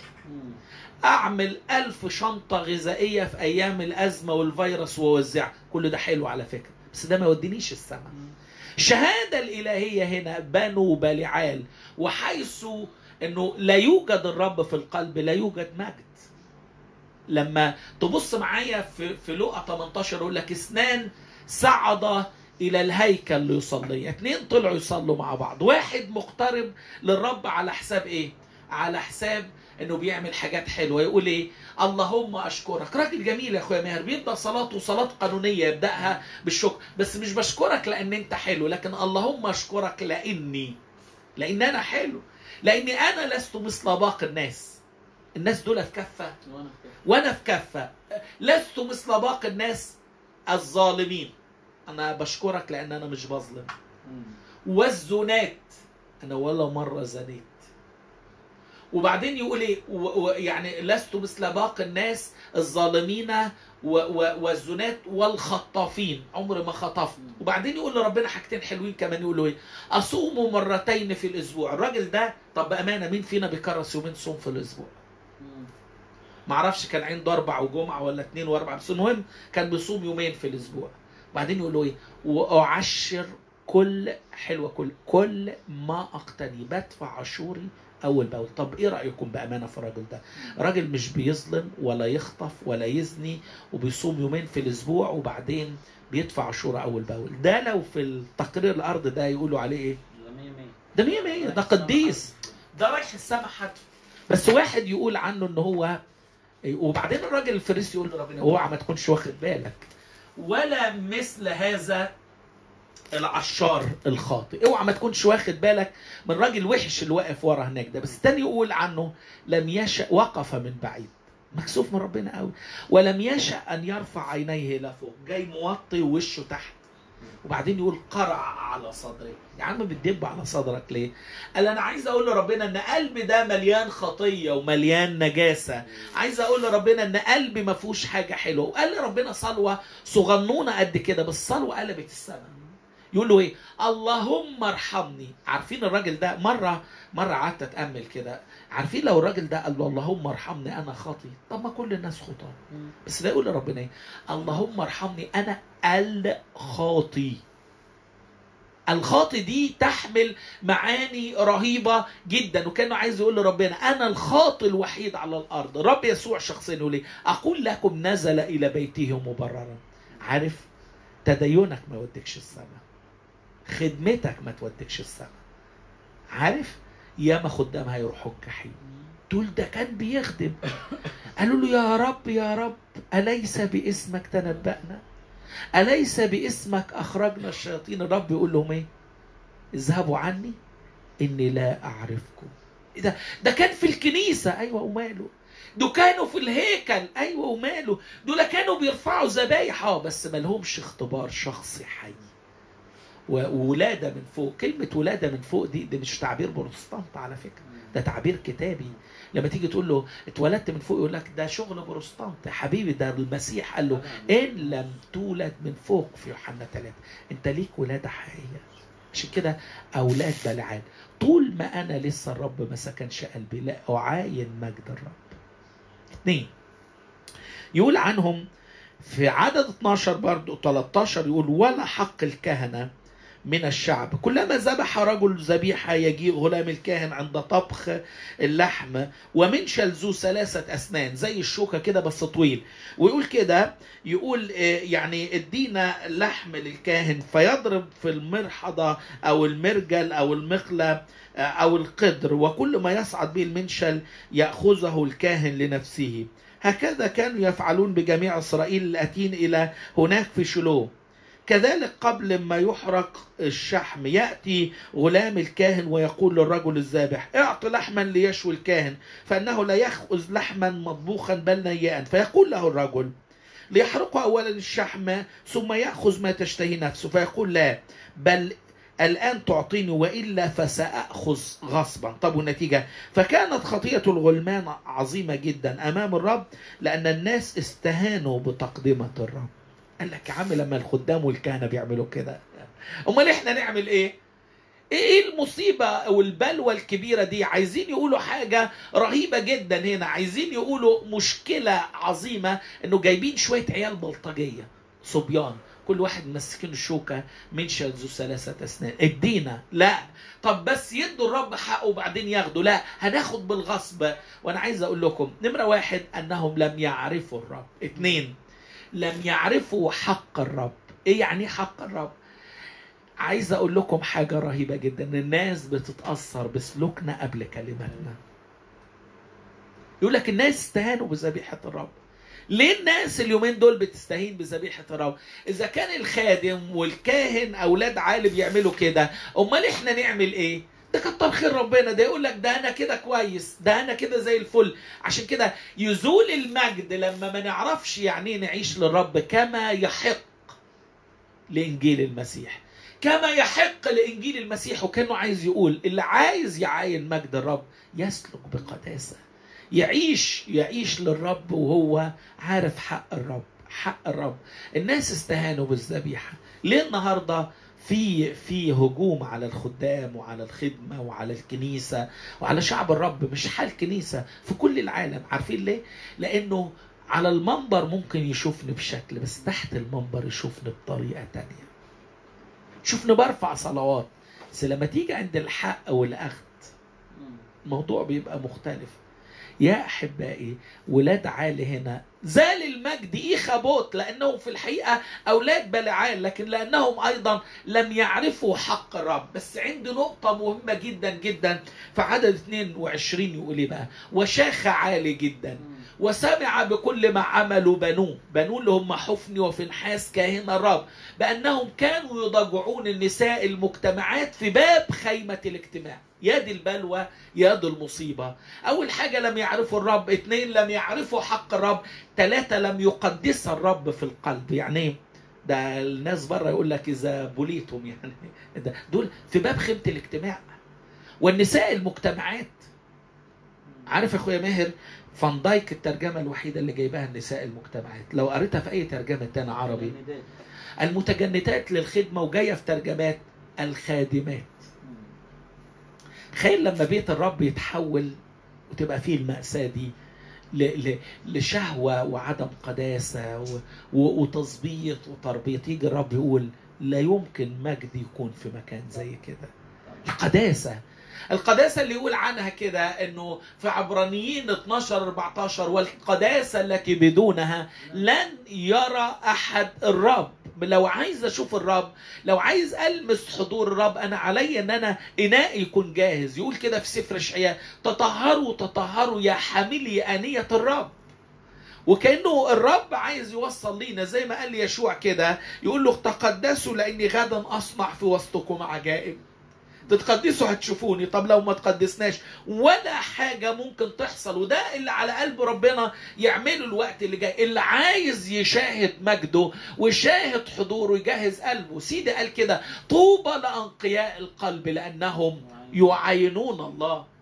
أعمل ألف شنطة غذائية في أيام الأزمة والفيروس واوزعها كل ده حلو على فكرة بس ده ما يودينيش السماء. الشهاده الإلهية هنا بنو بلعال وحيث إنه لا يوجد الرب في القلب لا يوجد مجد. لما تبص معايا في في لقا 18 يقول لك اثنان صعد إلى الهيكل ليصلي اثنين طلعوا يصلوا مع بعض. واحد مقترب للرب على حساب إيه؟ على حساب إنه بيعمل حاجات حلوة. يقول إيه؟ اللهم أشكرك. راجل جميل يا أخويا ماهر بيبدأ صلاته صلاه قانونية يبدأها بالشكر. بس مش بشكرك لأن أنت حلو لكن اللهم أشكرك لأني لأن أنا حلو. لأني أنا لست مثل باقي الناس. الناس دول في كفة. وأنا في كفة. لست مثل باقي الناس الظالمين. أنا بشكرك لأن أنا مش بظلم. والزنات أنا ولا مرة زنيت. وبعدين يقول إيه يعني لست مثل باقي الناس الظالمين والزنات والخطافين. عمر ما خطفت. وبعدين يقول لربنا حاجتين حلوين كمان يقولوا إيه؟ أصوم مرتين في الأسبوع. الراجل ده طب بأمانة مين فينا بيكرس يومين صوم في الأسبوع؟ ما أعرفش كان عنده أربع وجمعة ولا اثنين وأربع بس المهم كان بيصوم يومين في الأسبوع. بعدين يقول له إيه؟ وأعشر كل حلوة كل كل ما أقتني. بدفع عشوري أول بأول. طب إيه رأيكم بأمانة في الراجل ده؟ راجل مش بيظلم ولا يخطف ولا يزني وبيصوم يومين في الأسبوع وبعدين بيدفع عشورة أول بأول. ده لو في التقرير الأرض ده يقولوا عليه إيه؟ ده مية مية. ده قديس. ده رايح السما حتف بس واحد يقول عنه إن هو وبعدين الراجل الفريسي يقول لربنا اوعى ما تكونش واخد بالك. ولا مثل هذا العشار الخاطئ. اوعى ما تكونش واخد بالك من راجل وحش اللي واقف ورا هناك ده بس تاني يقول عنه لم يشأ وقف من بعيد. مكسوف من ربنا قوي. ولم يشأ أن يرفع عينيه إلى فوق. جاي موطي وشه تحت. وبعدين يقول قرع على صدري. يا عم بتدب على صدرك ليه؟ قال أنا عايز أقول لربنا إن قلبي ده مليان خطية ومليان نجاسة. عايز أقول لربنا إن قلبي ما فيهوش حاجة حلوة. وقال لربنا صلوة صغنونة قد كده بس صلوة قلبت السماء. يقول له إيه؟ اللهم ارحمني. عارفين الراجل ده مرة مرة قعدت أتأمل كده. عارفين لو الراجل ده قال له اللهم ارحمني أنا خاطي طب ما كل الناس خطاة. بس ده يقول لربنا إيه؟ اللهم ارحمني أنا الخاطي. الخاطي دي تحمل معاني رهيبة جدا وكأنه عايز يقول لربنا أنا الخاطي الوحيد على الأرض رب يسوع شخصيا إيه؟ أقول لكم نزل إلى بيته مبررا. عارف تدينك ما يوديكش السماء خدمتك ما توديكش السماء. عارف ياما خدام هيروحوا الجحيم. تقول ده كان بيخدم. قالوا له يا رب يا رب أليس باسمك تنبأنا؟ أليس باسمك أخرجنا الشياطين؟ الرب يقول لهم إيه؟ اذهبوا عني إني لا أعرفكم. إيه ده؟ ده كان في الكنيسة. أيوة وماله. دول كانوا في الهيكل. أيوة وماله. دول كانوا بيرفعوا ذبايح. آه بس ما لهمش اختبار شخصي حي. وولادة من فوق. كلمة ولادة من فوق دي, دي مش تعبير بروتستانت على فكرة. ده تعبير كتابي. لما تيجي تقول له اتولدت من فوق يقول لك ده شغل بروتستانت حبيبي ده المسيح قال له إن لم تولد من فوق في يوحنا 3 أنت ليك ولادة حقيقية. عشان كده أولاد بلعان. طول ما أنا لسه الرب ما سكنش قلبي لا أعاين مجد الرب. اثنين يقول عنهم في عدد 12 برضه 13 يقول ولا حق الكهنة من الشعب. كلما ذبح رجل ذبيحة يجيء غلام الكاهن عند طبخ اللحم ومنشل ذو ثلاثة أسنان زي الشوكة كده بس طويل. ويقول كده يقول يعني ادينا لحم للكاهن فيضرب في المرحضة أو المرجل أو المقلة أو القدر وكل ما يصعد به المنشل يأخذه الكاهن لنفسه. هكذا كانوا يفعلون بجميع إسرائيل الأتين إلى هناك في شلوه كذلك قبل ما يحرق الشحم يأتي غلام الكاهن ويقول للرجل الذابح اعط لحما ليشوي الكاهن فإنه لا يأخذ لحما مطبوخا بل نيئا فيقول له الرجل ليحرق أولا الشحم ثم يأخذ ما تشتهي نفسه. فيقول لا بل الآن تعطيني وإلا فسأخذ غصبا. طب والنتيجة؟ فكانت خطية الغلمان عظيمة جدا أمام الرب لأن الناس استهانوا بتقدمة الرب. قال لك يا عم لما الخدام والكهنة بيعملوا كده. أمال إحنا نعمل إيه؟ إيه المصيبة والبلوى الكبيرة دي؟ عايزين يقولوا حاجة رهيبة جدا هنا. عايزين يقولوا مشكلة عظيمة إنه جايبين شوية عيال بلطجية. صبيان كل واحد ماسكين الشوكة من ذو ثلاثة أسنان. إدينا. لا. طب بس يدوا الرب حقه وبعدين ياخدوا. لا. هناخد بالغصب. وأنا عايز أقول لكم نمرة واحد أنهم لم يعرفوا الرب. اتنين لم يعرفوا حق الرب. إيه يعني حق الرب؟ عايز أقول لكم حاجة رهيبة جدا. الناس بتتأثر بسلوكنا قبل كلماتنا. يقول لك الناس استهانوا بذبيحة الرب. ليه الناس اليومين دول بتستهين بذبيحة الرب؟ إذا كان الخادم والكاهن أولاد عالي بيعملوا كده أمال إحنا نعمل إيه؟ ده كتر خير ربنا. ده يقول لك ده أنا كده كويس ده أنا كده زي الفل. عشان كده يزول المجد لما ما نعرفش يعني إيه نعيش للرب. كما يحق لإنجيل المسيح. كما يحق لإنجيل المسيح. وكأنه عايز يقول اللي عايز يعاين مجد الرب يسلك بقداسة. يعيش يعيش للرب وهو عارف حق الرب حق الرب. الناس استهانوا بالذبيحة. ليه النهارده في في هجوم على الخدام وعلى الخدمة وعلى الكنيسة وعلى شعب الرب مش حال كنيسة في كل العالم. عارفين ليه؟ لأنه على المنبر ممكن يشوفني بشكل بس تحت المنبر يشوفني بطريقة تانية. شوفني برفع صلوات بس لما تيجي عند الحق والأخذ الموضوع بيبقى مختلف. يا أحبائي ولاد عالي هنا. زال المجد إيخابوت لانهم في الحقيقة أولاد بلعال لكن لأنهم أيضا لم يعرفوا حق الرب. بس عندي نقطة مهمة جدا جدا في عدد 22 يقول إيه بقى وشاخ عالي جدا. وسمع بكل ما عملوا بنوه. بنوه اللي هم حفني وفنحاس كاهن الرب. بأنهم كانوا يضجعون النساء المجتمعات في باب خيمة الاجتماع. يا دي البلوى يا دي المصيبة. أول حاجة لم يعرفوا الرب اثنين لم يعرفوا حق الرب ثلاثة لم يقدس الرب في القلب. يعني ده الناس بره يقول لك إذا بليتم يعني. ده دول في باب خيمة الاجتماع. والنساء المجتمعات عارف يا أخويا ماهر؟ فان دايك الترجمة الوحيدة اللي جايباها النساء المجتمعات. لو قريتها في أي ترجمة تاني عربي. المتجندات للخدمة وجاية في ترجمات الخادمات. تخيل لما بيت الرب يتحول وتبقى فيه المأساة دي لشهوة وعدم قداسة وتظبيط وتربيط. يجي الرب يقول لا يمكن مجد يكون في مكان زي كده. القداسة القداسة اللي يقول عنها كده إنه في عبرانيين 12 14 والقداسة التي بدونها لن يرى أحد الرب. لو عايز أشوف الرب لو عايز ألمس حضور الرب أنا علي إن أنا اناء يكون جاهز. يقول كده في سفر إشعياء تطهروا تطهروا يا حاملي آنية الرب. وكأنه الرب عايز يوصل لينا زي ما قال يشوع كده يقول له تقدسوا لأني غدا أصنع في وسطكم عجائب. تتقدسوا هتشوفوني. طب لو ما تقدسناش ولا حاجة ممكن تحصل. وده اللي على قلب ربنا يعمله الوقت اللي جاي. اللي عايز يشاهد مجده ويشاهد حضوره يجهز قلبه. سيدي قال كده طوبى لأنقياء القلب لأنهم يعاينون الله.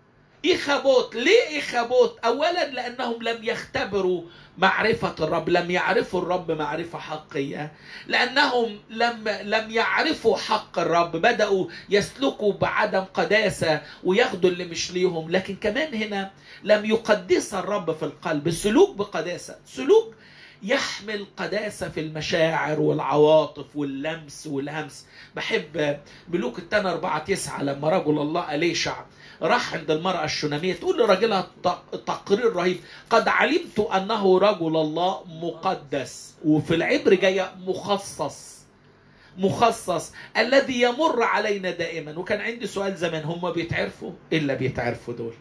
إخابوت ليه إخابوت أولا لأنهم لم يختبروا معرفة الرب لم يعرفوا الرب معرفة حقية. لأنهم لم لم يعرفوا حق الرب. بدأوا يسلكوا بعدم قداسة وياخدوا اللي مش ليهم. لكن كمان هنا لم يقدس الرب في القلب. السلوك بقداسة. سلوك يحمل قداسة في المشاعر والعواطف واللمس والهمس. بحب ملوك التانى أربعة تسعة لما رجل الله أليشع راح عند المرأة الشنامية تقول لراجلها تقرير رهيب. قد علمت أنه رجل الله مقدس وفي العبر جاية مخصص. مخصص الذي يمر علينا دائما. وكان عندي سؤال زمان هم بيتعرفوا؟ إلا بيتعرفوا دول.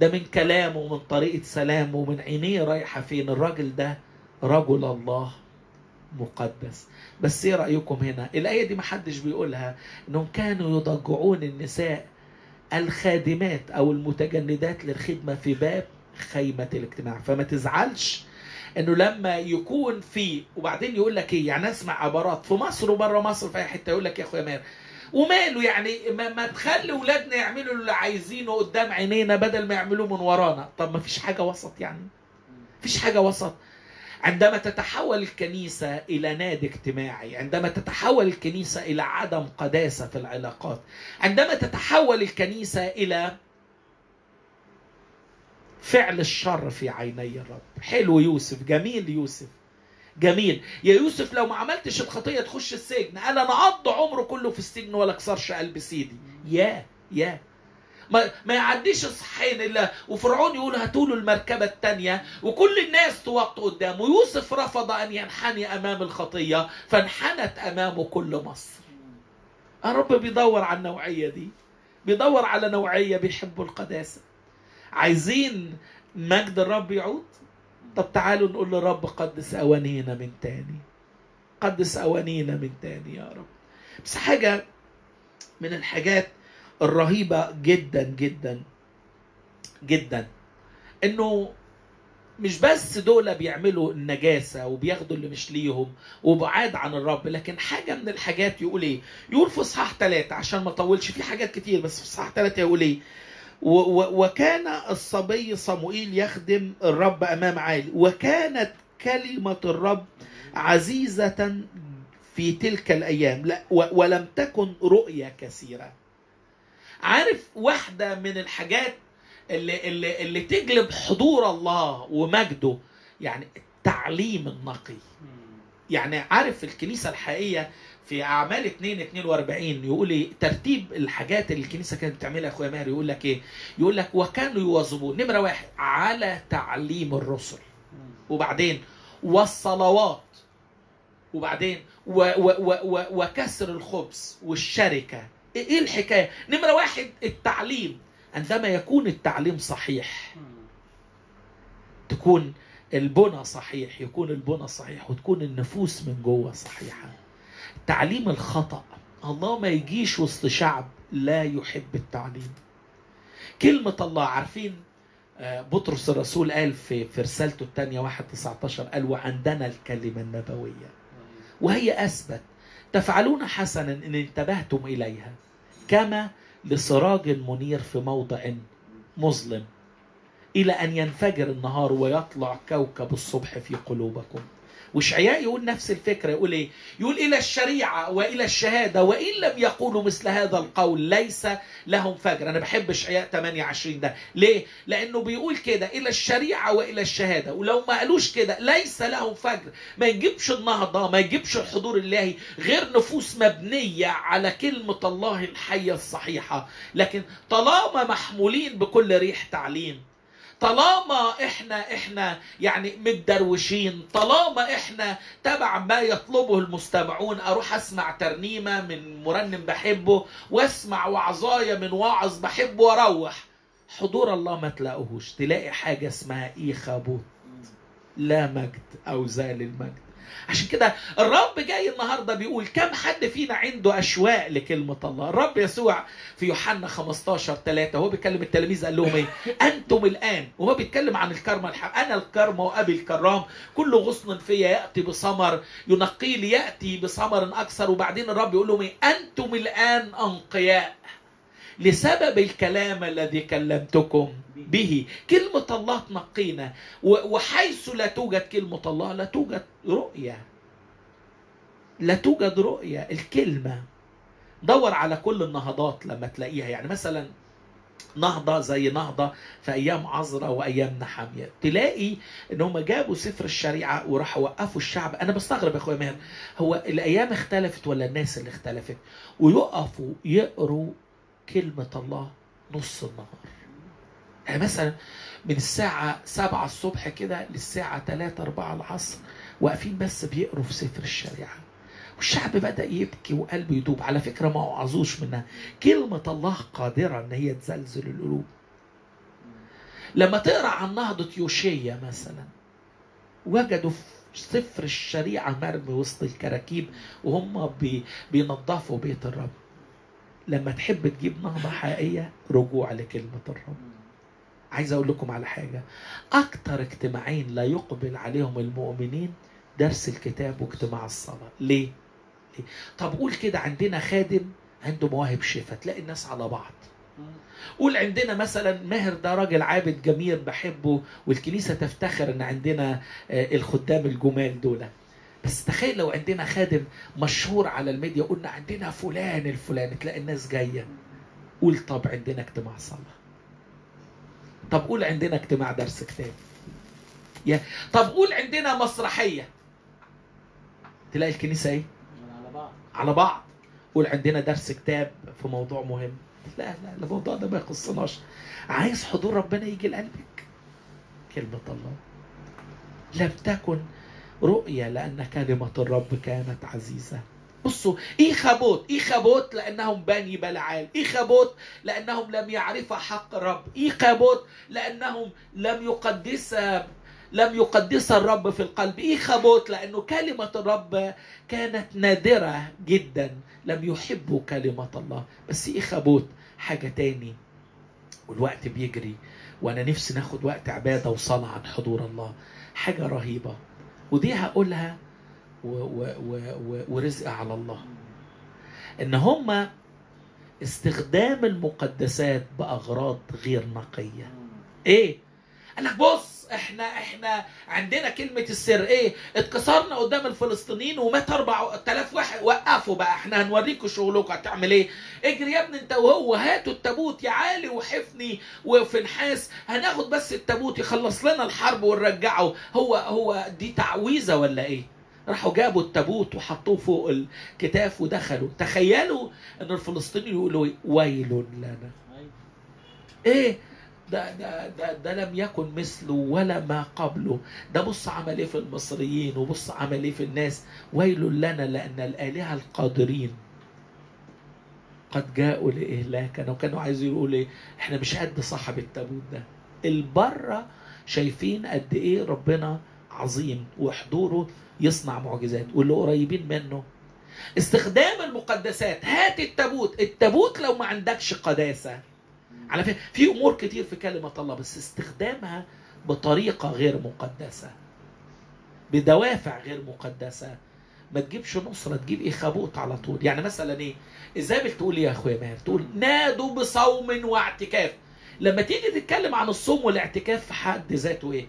ده من كلامه ومن طريقة سلامه ومن عينيه رايحة فين؟ الراجل ده رجل الله مقدس. بس إيه رأيكم هنا؟ الآية دي محدش بيقولها. إنهم كانوا يضجعون النساء الخادمات أو المتجندات للخدمة في باب خيمة الاجتماع. فما تزعلش إنه لما يكون في وبعدين يقول لك إيه يعني اسمع عبارات في مصر وبره مصر في أي حتة يقول لك يا أخويا ماهر وماله يعني ما, ما تخلي ولادنا يعملوا اللي عايزينه قدام عينينا بدل ما يعملوه من ورانا. طب ما فيش حاجة وسط يعني؟ فيش حاجة وسط. عندما تتحول الكنيسة إلى نادي اجتماعي عندما تتحول الكنيسة إلى عدم قداسة في العلاقات عندما تتحول الكنيسة إلى فعل الشر في عيني الرب. حلو يوسف جميل يوسف جميل. يا يوسف لو ما عملتش الخطية تخش السجن. قال أنا أقضي عمره كله في السجن ولا أكسرش قلب سيدي. يا يا ما, ما يعديش الصحين إلا وفرعون يقول هاتوا له المركبة الثانية وكل الناس توط قدامه. يوسف رفض أن ينحني أمام الخطية فانحنت امامه كل مصر. الرب بيدور على النوعية دي. بيدور على نوعية بيحبوا القداسة. عايزين مجد الرب يعود؟ طب تعالوا نقول للرب قدس أوانينا من تاني. قدس أوانينا من تاني يا رب. بس حاجة من الحاجات الرهيبة جدا جدا جدا. إنه مش بس دول بيعملوا النجاسة وبياخدوا اللي مش ليهم وبعاد عن الرب لكن حاجة من الحاجات يقول إيه؟ يقول في إصحاح ثلاثة عشان ما أطولش في حاجات كتير بس في إصحاح ثلاثة يقول إيه؟ وكان الصبي صموئيل يخدم الرب أمام عالي وكانت كلمة الرب عزيزة في تلك الأيام لا ولم تكن رؤية كثيرة. عارف واحدة من الحاجات اللي, اللي, اللي تجلب حضور الله ومجده يعني التعليم النقي. يعني عارف الكنيسة الحقيقية في أعمال 2 42 يقول إيه ترتيب الحاجات اللي الكنيسة كانت بتعملها يا أخويا ماهر يقول لك إيه؟ يقول لك وكانوا يواظبون. نمرة واحد على تعليم الرسل. وبعدين والصلوات. وبعدين و و و و وكسر الخبز والشركة. إيه الحكاية؟ نمرة واحد التعليم. عندما يكون التعليم صحيح تكون البنى صحيح يكون البنى صحيح وتكون النفوس من جوه صحيحة. تعليم الخطأ. الله ما يجيش وسط شعب لا يحب التعليم. كلمة الله عارفين بطرس الرسول قال في في رسالته الثانية 1 19 قال وعندنا الكلمة النبوية. وهي أثبت. تفعلون حسنا إن انتبهتم إليها كما لسراج منير في موضع مظلم إلى أن ينفجر النهار ويطلع كوكب الصبح في قلوبكم. وشعياء يقول نفس الفكرة. يقول إيه؟ يقول إلى الشريعة وإلى الشهادة وإن لم يقولوا مثل هذا القول ليس لهم فجر. أنا بحب شعياء 28 ده. ليه؟ لأنه بيقول كده إلى الشريعة وإلى الشهادة. ولو ما قالوش كده ليس لهم فجر. ما يجيبش النهضة ما يجيبش الحضور الإلهي غير نفوس مبنية على كلمة الله الحية الصحيحة. لكن طالما محمولين بكل ريح تعليم طالما إحنا إحنا يعني متدروشين طالما إحنا تبع ما يطلبه المستمعون أروح أسمع ترنيمة من مرنم بحبه وأسمع وعظايه من واعظ بحبه وأروح. حضور الله ما تلاقوهوش تلاقي حاجة اسمها إيخابوت. لا مجد أو زال المجد. عشان كده الرب جاي النهارده بيقول كم حد فينا عنده أشواق لكلمة الله. الرب يسوع في يوحنا 15 3 هو بيكلم التلاميذ قال لهم إيه؟ أنتم الآن وهو بيتكلم عن الكرمه الح... أنا الكرمه وأبي الكرام كل غصن فيا يأتي بثمر ينقي لي يأتي بثمر أكثر وبعدين الرب يقول لهم إيه؟ أنتم الآن أنقياء. لسبب الكلام الذي كلمتكم به. كلمة الله تنقينا. وحيث لا توجد كلمة الله لا توجد رؤية. لا توجد رؤية. الكلمة. دور على كل النهضات لما تلاقيها. يعني مثلا نهضة زي نهضة في أيام عزرة وأيام نحامية تلاقي إن هم جابوا سفر الشريعة وراحوا وقفوا الشعب. أنا بستغرب يا أخويا ماهر. هو الأيام اختلفت ولا الناس اللي اختلفت؟ ويقفوا يقروا كلمة الله نص النهار. يعني مثلا من الساعة سبعة الصبح كده للساعة تلاتة أربعة العصر واقفين بس بيقروا في سفر الشريعة. والشعب بدأ يبكي وقلبه يدوب. على فكرة ما وعظوش منها. كلمة الله قادرة إن هي تزلزل القلوب. لما تقرأ عن نهضة يوشيا مثلا وجدوا في سفر الشريعة مرمي وسط الكراكيب وهم بي بينظفوا بيت الرب. لما تحب تجيب نهضة حقيقية رجوع لكلمة الرب عايز أقول لكم على حاجة أكتر اجتماعين لا يقبل عليهم المؤمنين درس الكتاب واجتماع الصلاة ليه؟ ليه؟ طب قول كده عندنا خادم عنده مواهب شفا تلاقي الناس على بعض قول عندنا مثلا ماهر ده راجل عابد جميل بحبه والكنيسة تفتخر إن عندنا الخدام الجمال دول بس تخيل لو عندنا خادم مشهور على الميديا قلنا عندنا فلان الفلاني تلاقي الناس جاية. قول طب عندنا اجتماع صلاه طب قول عندنا اجتماع درس كتاب. يا طب قول عندنا مسرحية. تلاقي الكنيسة إيه؟ على بعض. على بعض. قول عندنا درس كتاب في موضوع مهم. لا لا الموضوع ده ما يخصناش. عايز حضور ربنا يجي لقلبك. كلمة الله. لم تكن رؤية لأن كلمة الرب كانت عزيزة. بصوا إيخابوت إيخابوت لأنهم بني بلعال إيخابوت لأنهم لم يعرفوا حق الرب. إيخابوت لأنهم لم يقدس لم يقدس الرب في القلب. إيخابوت لأنه كلمة الرب كانت نادرة جدا. لم يحبوا كلمة الله. بس إيخابوت حاجة تاني. والوقت بيجري وأنا نفسي ناخد وقت عبادة وصلاة عن حضور الله. حاجة رهيبة. ودي هقولها و و و و ورزق على الله. إن هم استخدام المقدسات بأغراض غير نقية. إيه؟ قال لك بص إحنا إحنا عندنا كلمة السر إيه؟ اتكسرنا قدام الفلسطينيين ومات 4000 واحد. وقفوا بقى إحنا هنوريكم شغلكم هتعمل إيه. اجري يا ابني انت وهو هاتوا التابوت يا علي وحفني وفي نحاس هناخد بس التابوت يخلص لنا الحرب ونرجعه. هو هو دي تعويذة ولا إيه؟ راحوا جابوا التابوت وحطوه فوق الكتاف ودخلوا. تخيلوا ان الفلسطينيين يقولوا ويل لنا. إيه؟ ده, ده, ده, ده لم يكن مثله ولا ما قبله. ده بص عمل إيه في المصريين وبص عمل إيه في الناس. ويل لنا لأن الآلهة القادرين قد جاءوا لإهلاكنا. وكانوا عايزين يقولوا إيه؟ إحنا مش قد صاحب التابوت ده. البرة شايفين قد إيه ربنا عظيم وحضوره يصنع معجزات واللي قريبين منه. استخدام المقدسات. هات التابوت. التابوت لو ما عندكش قداسة. على فكرة في أمور كتير في كلمة الله بس استخدامها بطريقة غير مقدسة. بدوافع غير مقدسة. ما تجيبش نصرة تجيب إخابوت على طول. يعني مثلا إيه؟ إزاي بتقول يا أخويا ماهر؟ تقول نادوا بصوم واعتكاف. لما تيجي تتكلم عن الصوم والاعتكاف في حد ذاته إيه؟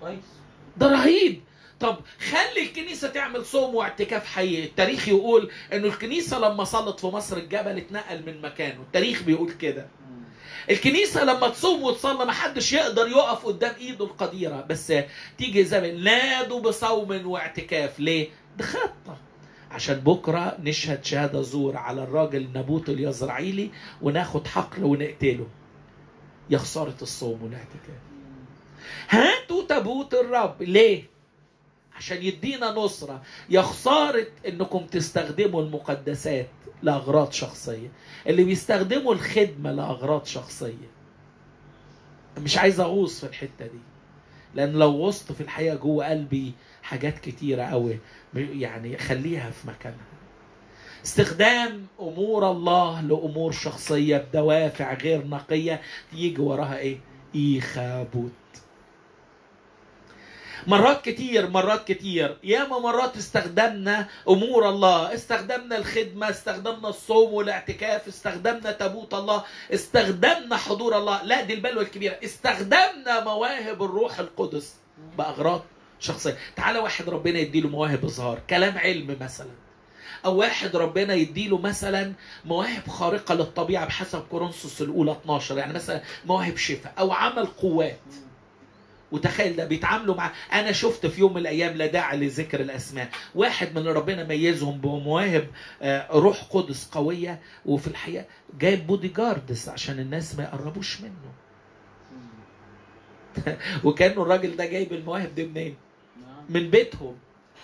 كويس. ده رهيب. طب خلي الكنيسة تعمل صوم واعتكاف حقيقي. التاريخ يقول إنه الكنيسة لما صلت في مصر الجبل اتنقل من مكانه. التاريخ بيقول كده. الكنيسة لما تصوم وتصلي ما حدش يقدر يقف قدام إيده القديرة بس تيجي زمن نادوا بصوم واعتكاف. ليه؟ ده خطة. عشان بكرة نشهد شهادة زور على الراجل نابوت اليزرعيلي وناخد حقل ونقتله. يا خسارة الصوم والاعتكاف. هاتوا تابوت الرب. ليه؟ عشان يدينا نصرة. يا خسارة إنكم تستخدموا المقدسات. لأغراض شخصية. اللي بيستخدموا الخدمة لأغراض شخصية. مش عايز أغوص في الحتة دي. لأن لو غصت في الحقيقة جوه قلبي حاجات كتيرة قوي يعني خليها في مكانها. استخدام أمور الله لأمور شخصية بدوافع غير نقية. يجي وراها إيه؟ إيخابوت. مرات كتير مرات كتير. ياما مرات استخدمنا أمور الله استخدمنا الخدمة استخدمنا الصوم والاعتكاف استخدمنا تابوت الله استخدمنا حضور الله. لا دي البلوه الكبيرة. استخدمنا مواهب الروح القدس بأغراض شخصية. تعالى واحد ربنا يديله مواهب إظهار. كلام علم مثلا. أو واحد ربنا يديله مثلا مواهب خارقة للطبيعة بحسب كورنثوس الأولى 12 يعني مثلا مواهب شفاء أو عمل قوات. وتخيل ده بيتعاملوا مع أنا شفت في يوم من الأيام لا داعي لذكر الأسماء. واحد من اللي ربنا ميزهم بمواهب آه، روح قدس قوية وفي الحقيقة جايب بودي جاردز عشان الناس ما يقربوش منه. وكأنه الراجل ده جايب المواهب دي منين؟ من بيتهم.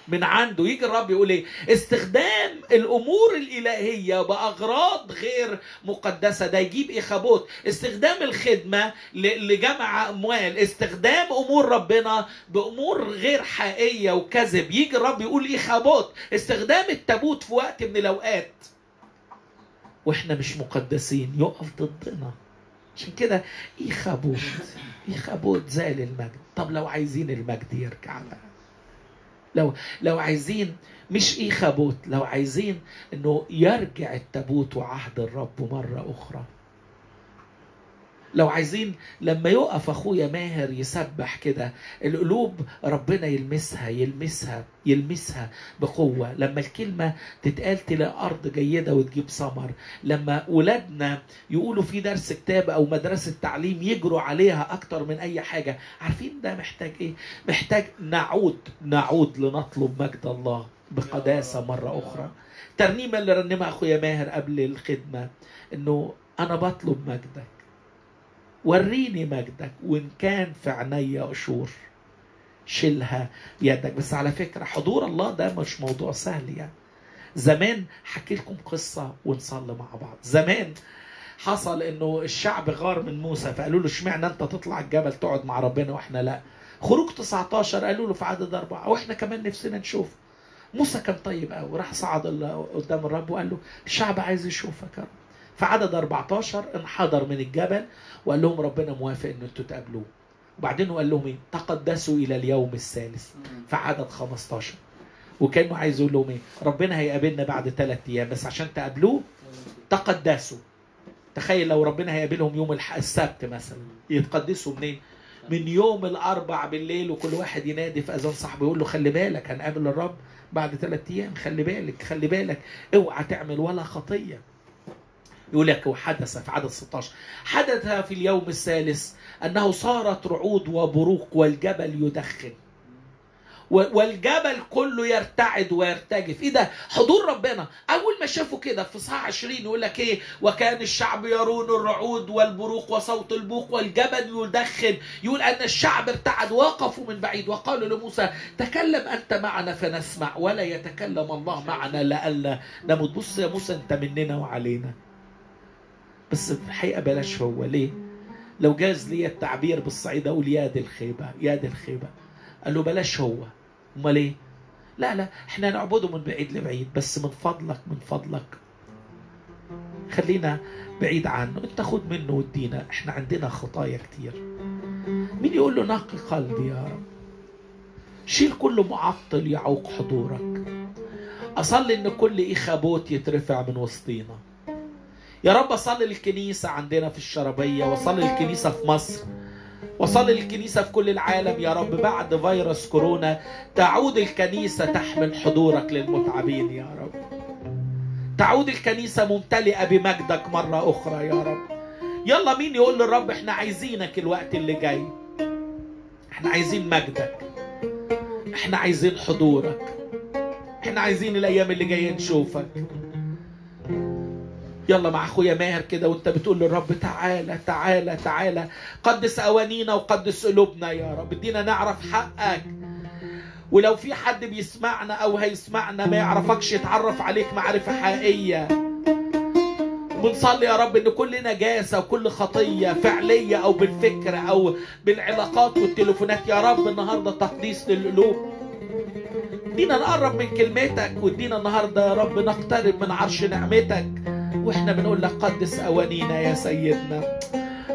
من عنده. يجي الرب يقول إيه؟ استخدام الأمور الإلهية بأغراض غير مقدسة. ده يجيب اخابوت استخدام الخدمة لجمع أموال. استخدام أمور ربنا بأمور غير حقيقية وكذب. يجي الرب يقول اخابوت استخدام التابوت في وقت من الأوقات. وإحنا مش مقدسين. يقف ضدنا. عشان كده ايخابوت ايخابوت زال المجد. طب لو عايزين المجد يرجع بقى لو لو عايزين مش ايخابوت لو عايزين إنه يرجع التابوت وعهد الرب مرة أخرى. لو عايزين لما يقف أخويا ماهر يسبح كده القلوب ربنا يلمسها يلمسها يلمسها بقوة. لما الكلمة تتقال تلاقي أرض جيدة وتجيب ثمر. لما ولادنا يقولوا في درس كتاب أو مدرسة تعليم يجروا عليها أكتر من أي حاجة عارفين ده محتاج إيه؟ محتاج نعود نعود لنطلب مجد الله بقداسة مرة أخرى. ترنيمة اللي رنمها أخويا ماهر قبل الخدمة إنه أنا بطلب مجدك. وريني مجدك وإن كان في عيني قشور شيلها بيدك بس على فكرة حضور الله ده مش موضوع سهل يعني. زمان حكي لكم قصة ونصلي مع بعض. زمان حصل إنه الشعب غار من موسى فقالوا له اشمعنى أنت تطلع الجبل تقعد مع ربنا وإحنا لا؟ خروج 19 قالوا له في عدد أربعة. وإحنا كمان نفسنا نشوف. موسى كان طيب قوي راح صعد قدام الرب وقال له الشعب عايز يشوفك يا رب. في عدد 14 انحدر من الجبل وقال لهم ربنا موافق ان أنتوا تقابلوه. وبعدين قال لهم إيه؟ تقدسوا إلى اليوم الثالث في عدد 15 وكانه عايز يقول لهم إيه؟ ربنا هيقابلنا بعد ثلاث أيام بس عشان تقابلوه تقدسوا. تخيل لو ربنا هيقابلهم يوم السبت مثلا. يتقدسوا منين؟ من يوم الأربع بالليل وكل واحد ينادي في أذان صاحبه يقول له خلي بالك هنقابل الرب بعد ثلاث أيام خلي بالك خلي بالك اوعى تعمل ولا خطية. يقول لك وحدث في عدد 16 حدث في اليوم الثالث أنه صارت رعود وبروق والجبل يدخن. والجبل كله يرتعد ويرتجف. إيه ده؟ حضور ربنا. أول ما شافوا كده في صحاح 20 يقول لك إيه؟ وكان الشعب يرون الرعود والبروق وصوت البوق والجبل يدخن. يقول أن الشعب ارتعد. وقفوا من بعيد. وقالوا لموسى تكلم أنت معنا فنسمع ولا يتكلم الله معنا لئلا نموت. بص يا موسى أنت مننا وعلينا. بس في الحقيقة بلاش هو ليه؟ لو جاز لي التعبير بالصعيد أقول يا دي الخيبة يا دي الخيبة. قال له بلاش هو. أمال إيه؟ لا لا إحنا نعبده من بعيد لبعيد بس من فضلك من فضلك. خلينا بعيد عنه. أنت خد منه وادينا إحنا عندنا خطايا كتير. مين يقول له نقي قلبي يا رب؟ شيل كل معطل يعوق حضورك. أصلي إن كل إخابوت يترفع من وسطينا. يا رب أصلي للكنيسه عندنا في الشربية وأصلي للكنيسه في مصر وصلي للكنيسة في كل العالم يا رب. بعد فيروس كورونا تعود الكنيسة تحمل حضورك للمتعبين يا رب. تعود الكنيسة ممتلئة بمجدك مرة أخرى يا رب. يلا مين يقول للرب إحنا عايزينك الوقت اللي جاي؟ إحنا عايزين مجدك. إحنا عايزين حضورك. إحنا عايزين الأيام اللي جاية نشوفك. يلا مع أخويا ماهر كده وأنت بتقول للرب تعالى تعالى تعالى قدس أوانينا وقدس قلوبنا يا رب. ادينا نعرف حقك. ولو في حد بيسمعنا أو هيسمعنا ما يعرفكش يتعرف عليك معرفة حقيقية. بنصلي يا رب إن كل نجاسة وكل خطية فعلية أو بالفكر أو بالعلاقات والتليفونات يا رب النهارده تقديس للقلوب. ادينا نقرب من كلمتك وادينا النهارده يا رب نقترب من عرش نعمتك. وإحنا بنقول لك قدس اوانينا يا سيدنا.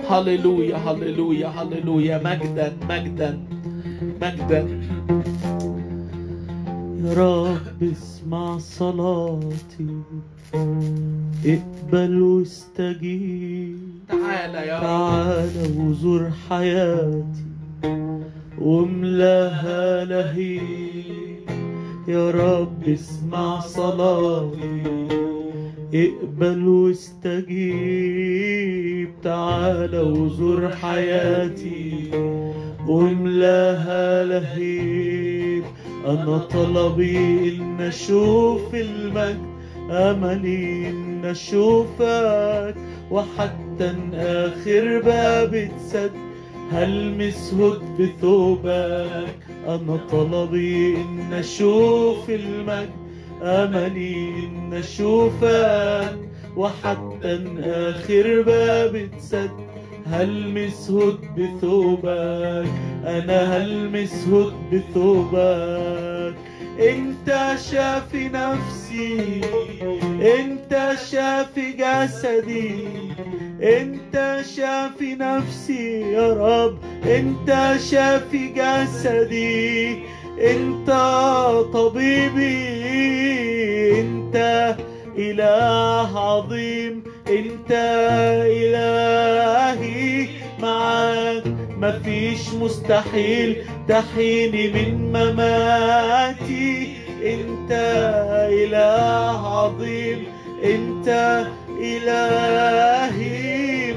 هللويا هللويا هللويا. مجدا مجدا مجدا. يا رب اسمع صلاتي. اقبل واستجيب. تعالى يا رب. تعال وزور حياتي. واملاها لهيب. يا رب اسمع صلاتي. اقبل واستجيب تعال وزور حياتي. واملاها لهيب أنا طلبي إن أشوف المجد أملي إن أشوفك. وحتى آخر باب اتسد هلمس هد بثوبك؟ أنا طلبي إن أشوف المجد. أملي إن أشوفك وحتى آخر باب اتسد هلمس هد بثوبك؟ أنا هلمس هد بثوبك؟ إنت شافي نفسي إنت شافي جسدي. إنت شافي نفسي يا رب إنت شافي جسدي. انت طبيبي انت إله عظيم انت إلهي معاك. مفيش مستحيل تحيني من مماتي. انت إله عظيم انت إلهي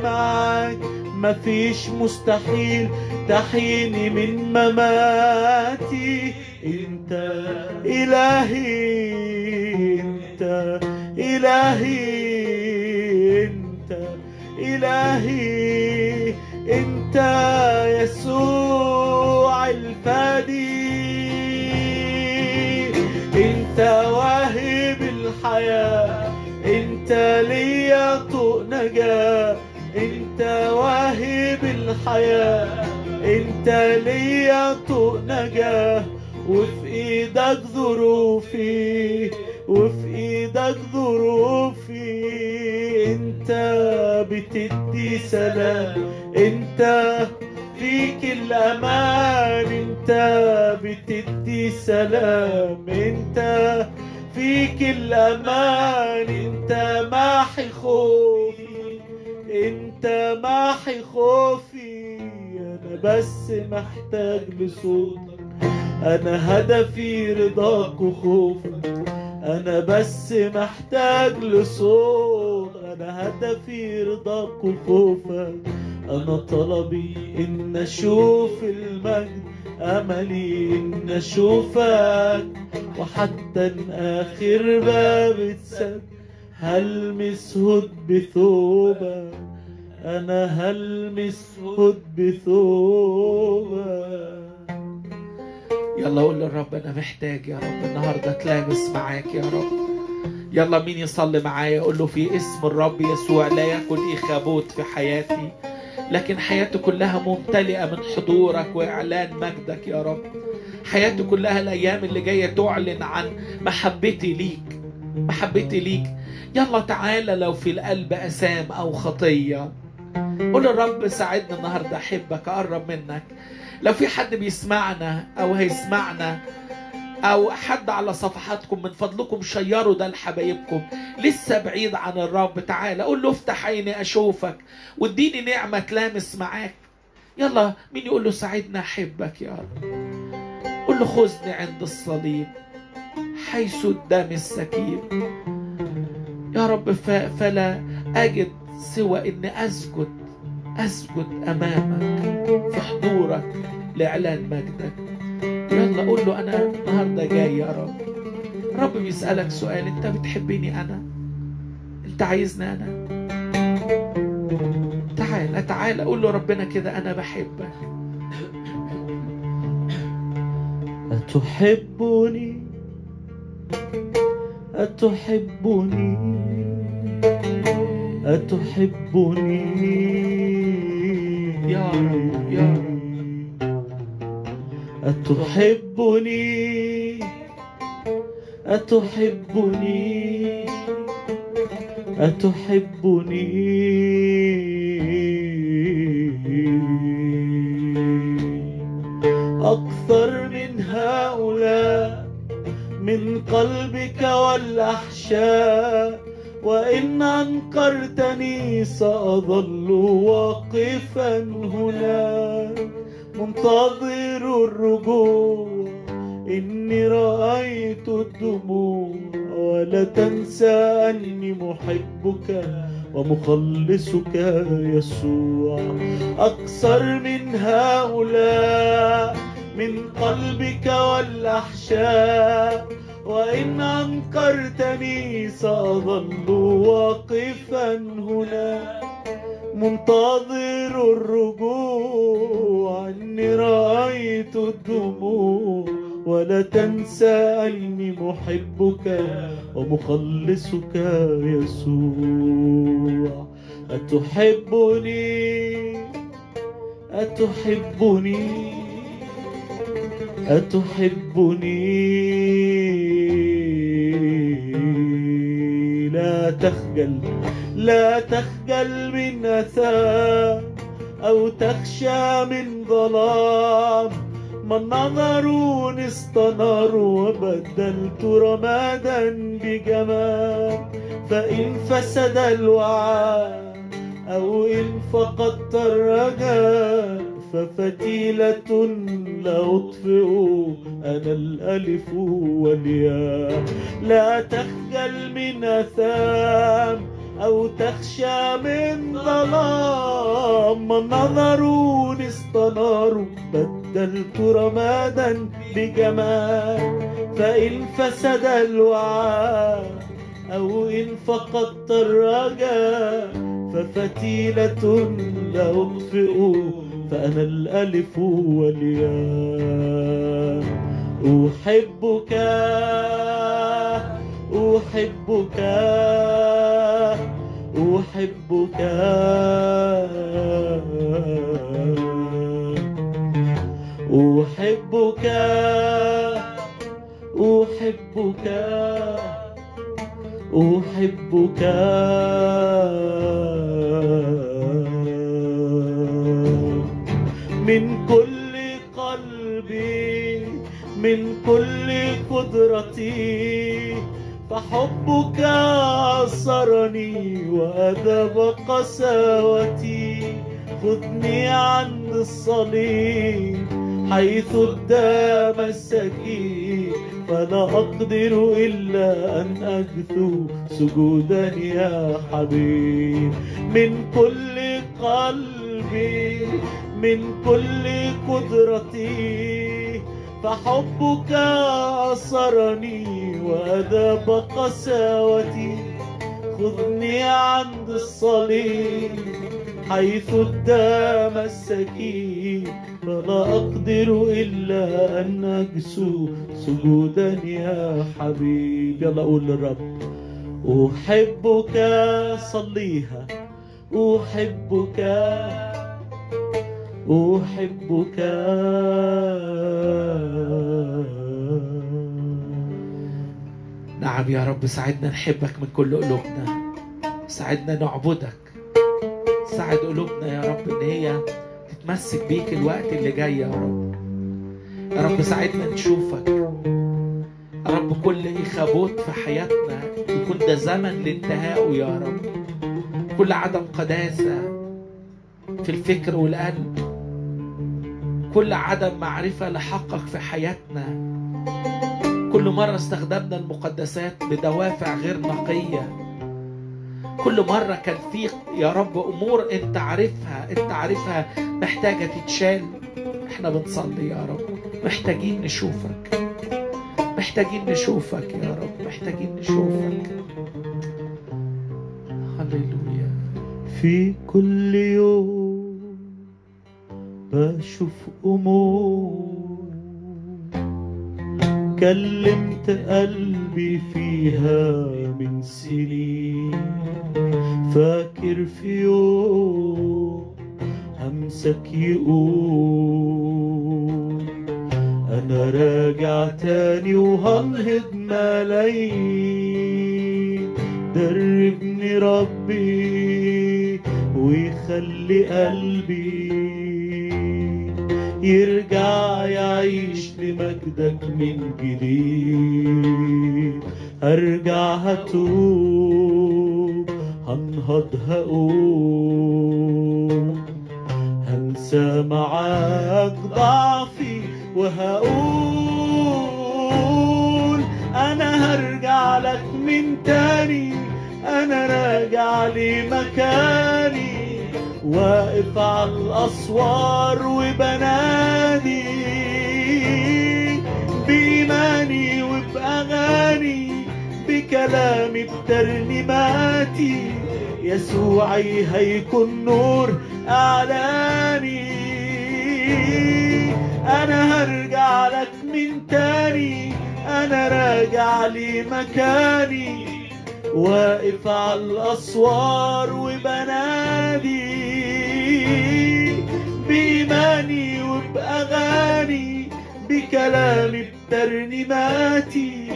معاك. مفيش مستحيل تحيني من مماتي. انت إلهي انت إلهي انت إلهي. انت يسوع الفادي. انت واهب الحياة. انت ليا طوق نجاة. انت واهب الحياة. إنت ليا طوق نجاة وفي إيدك ظروفي وفي إيدك ظروفي. إنت بتدي سلام إنت فيك الأمان. إنت بتدي سلام إنت فيك الأمان. إنت محي خوفي إنت محي خوفي. بس محتاج لصوتك أنا هدفي رضاك وخوفك أنا بس محتاج لصوت. أنا هدفي رضاك وخوفك أنا طلبي إن أشوف المجد. أملي إن أشوفك. وحتى إن آخر باب اتسد. هلمس هد بثوبك أنا هلمس هد بثوبك يلا قول للرب أنا محتاج يا رب النهارده اتلامس معاك يا رب. يلا مين يصلي معايا؟ قول له في اسم الرب يسوع لا يكن إخابوت في حياتي. لكن حياتي كلها ممتلئة من حضورك وإعلان مجدك يا رب. حياتي كلها الأيام اللي جاية تعلن عن محبتي ليك محبتي ليك. يلا تعالى لو في القلب أسام أو خطية. قول للرب ساعدني النهارده أحبك أقرب منك. لو في حد بيسمعنا أو هيسمعنا أو حد على صفحاتكم من فضلكم شيروا ده لحبايبكم. لسه بعيد عن الرب. تعالى قول له افتح عيني أشوفك. واديني نعمة تلامس معاك. يلا مين يقول له ساعدنا أحبك يا رب؟ قول له خذني عند الصليب حيث الدم السكيب. يا رب فلا أجد سوى إني اسجد اسجد أمامك. في حضورك لاعلان مجدك يلا قول له أنا النهارده جاي يا رب. الرب بيسألك سؤال أنت بتحبني أنا؟ أنت عايزني أنا؟ تعال تعال قول له ربنا كده أنا بحبك. أتحبني؟ أتحبني؟ أتحبني؟ يا رب، يا أتحبني؟ أتحبني؟ أتحبني؟ أكثر من هؤلاء من قلبك والأحشاء. وإن أنكرتني سأظل واقفا هنا. منتظر الرجوع إني رأيت الدموع. ولا تنسى أني محبك ومخلصك يسوع. أكثر من هؤلاء من قلبك والأحشاء. وإن أنكرتني سأظل واقفا هنا. منتظر الرجوع إني رأيت الدموع. ولا تنسى أني محبك ومخلصك يسوع. أتحبني؟ أتحبني؟ أتحبني؟ لا تخجل لا تخجل من أثام أو تخشى من ظلام. من نظروا استناروا وبدلت رمادا بجمال؟ فإن فسد الوعاء أو إن فقدت الرجاء ففتيلة لا أطفئ أنا الألف والياء. لا تخجل من أثام أو تخشى من ظلام. نظروا استناروا بدلت رمادا بجمال. فإن فسد الوعاء أو إن فقدت الرجاء ففتيلة لا أطفئ فأنا الألف والياء. أحبك أحبك أحبك. أحبك أحبك أحبك. من كل قلبي من كل قدرتي فحبك أسرني وأذب قساوتي. خذني عند الصليب حيث الدام السكين فلا أقدر إلا أن أجثو سجودا يا حبيب. من كل قلبي من كل قدرتي فحبك أسرني وأذاب قساوتي. خذني عند الصليب حيث الدام السكين فلا أقدر إلا أن أجسو سجودا يا حبيب. يلا قول للرب أحبك صليها أحبك أحبك. نعم يا رب ساعدنا نحبك من كل قلوبنا. ساعدنا نعبدك. ساعد قلوبنا يا رب إن هي تتمسك بيك الوقت اللي جاي يا رب. يا رب ساعدنا نشوفك. يا رب كل إخابوت في حياتنا يكون ده زمن لانتهائه يا رب. كل عدم قداسة في الفكر والقلب. كل عدم معرفة لحقك في حياتنا. كل مرة استخدمنا المقدسات بدوافع غير نقية. كل مرة كان في يا رب أمور أنت عارفها أنت عارفها محتاجة تتشال. إحنا بنصلي يا رب محتاجين نشوفك. محتاجين نشوفك يا رب محتاجين نشوفك. هللويا. في كل يوم بشوف أمور كلمت قلبي فيها من سنين. فاكر في يوم همسك يقول أنا راجع تاني وهنهض ملايين. دربني ربي ويخلي قلبي يرجع يعيش لمجدك من جديد هرجع هتوب هنهض هقوم هنسى معاك ضعفي وهقول أنا هرجع لك من تاني أنا راجع لمكاني واقف على الأسوار وبنادي بإيماني وبأغاني بكلامي بترنيماتي. يسوعي هيكون نور اعلاني أنا هرجع لك من تاني أنا راجع لمكاني. واقف على الأسوار وبنادي بإيماني وبأغاني بكلامي بترنيماتي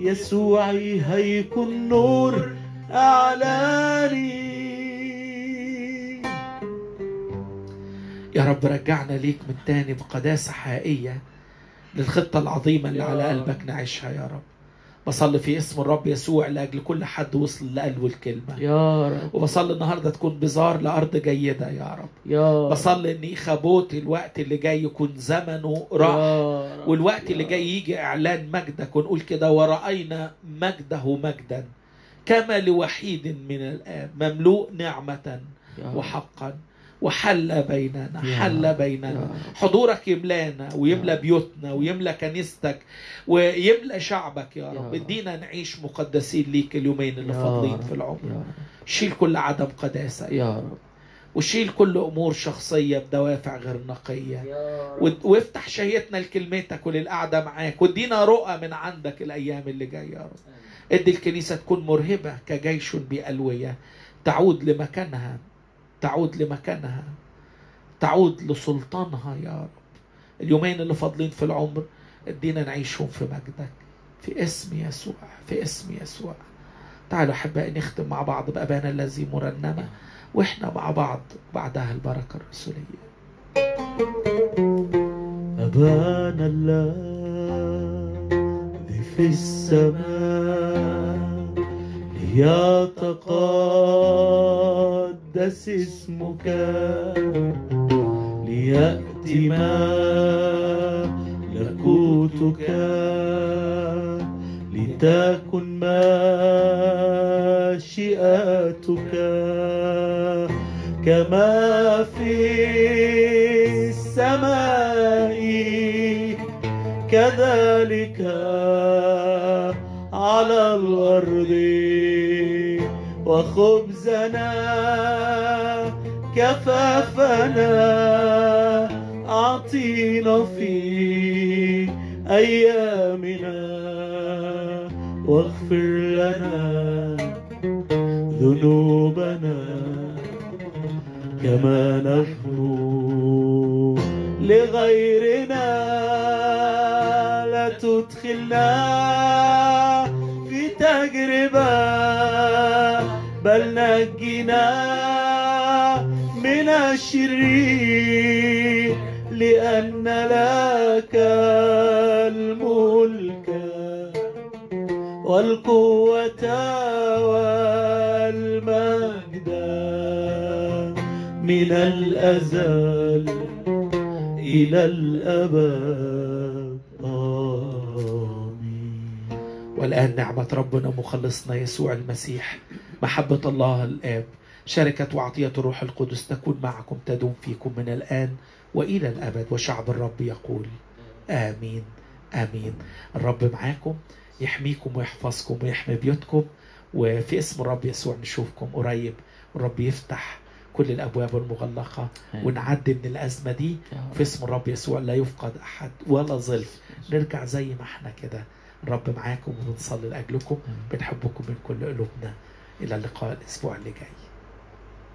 يسوعي هيكون نور اعلاني يا رب رجعنا ليك من تاني بقداسة حقيقية للخطة العظيمة اللي على قلبك نعيشها يا رب. بصلي في اسم الرب يسوع لأجل كل حد وصل لقلبه الكلمة. يا رب. وبصلي النهاردة تكون بزار لأرض جيدة يا رب. يا رب. بصلي ان إخابوت الوقت اللي جاي يكون زمنه راح. والوقت اللي جاي يجي إعلان مجدك ونقول كده ورأينا مجده مجدا. كما لوحيد من الآب مملوء رب. وحقا. وحل بيننا حل. بيننا يا رب. حضورك يملانا ويملى. بيوتنا ويملى كنيستك ويملى شعبك يا رب. ادينا نعيش مقدسين ليك اليومين اللي فاضلين. في العمر يا رب. شيل كل عدم قداسة يا رب وشيل كل أمور شخصية بدوافع غير نقية يا رب. و- وافتح شهيتنا لكلمتك وللقعدة معاك وادينا رؤى من عندك الأيام اللي جاية يا رب ادي الكنيسة تكون مرهبة كجيش بألوية تعود لمكانها تعود لمكانها تعود لسلطانها يا رب. اليومين اللي فاضلين في العمر ادينا نعيشهم في مجدك في اسم يسوع في اسم يسوع. تعالوا أحبائي نختم مع بعض بأبانا الذي مرنمه وإحنا مع بعض بعدها البركه الرسولية. أبانا الذي في السماء ليتقدس اسمك ليأتي ملكوتك لتكن مشيئتك كما في السماء. كذلك على الأرض وخبزنا كفافنا أعطينا في أيامنا واغفر لنا ذنوبنا كما نغفر لغيرنا. لا تدخلنا بل نجنا من الشرير لأن لك الملك والقوة والمجد من الأزل إلى الأبد. آمين. والآن نعمة ربنا مخلصنا يسوع المسيح. محبة الله الآب شركة وعطية الروح القدس تكون معكم تدوم فيكم من الآن وإلى الأبد وشعب الرب يقول آمين آمين. الرب معاكم يحميكم ويحفظكم ويحمي بيوتكم وفي اسم الرب يسوع نشوفكم قريب. والرب يفتح كل الأبواب المغلقة ونعدي من الأزمة دي. في اسم الرب يسوع لا يفقد أحد ولا ظلف. نرجع زي ما إحنا كده. الرب معاكم وبنصلي لأجلكم. بنحبكم من كل قلوبنا. إلى اللقاء الأسبوع اللي جاي.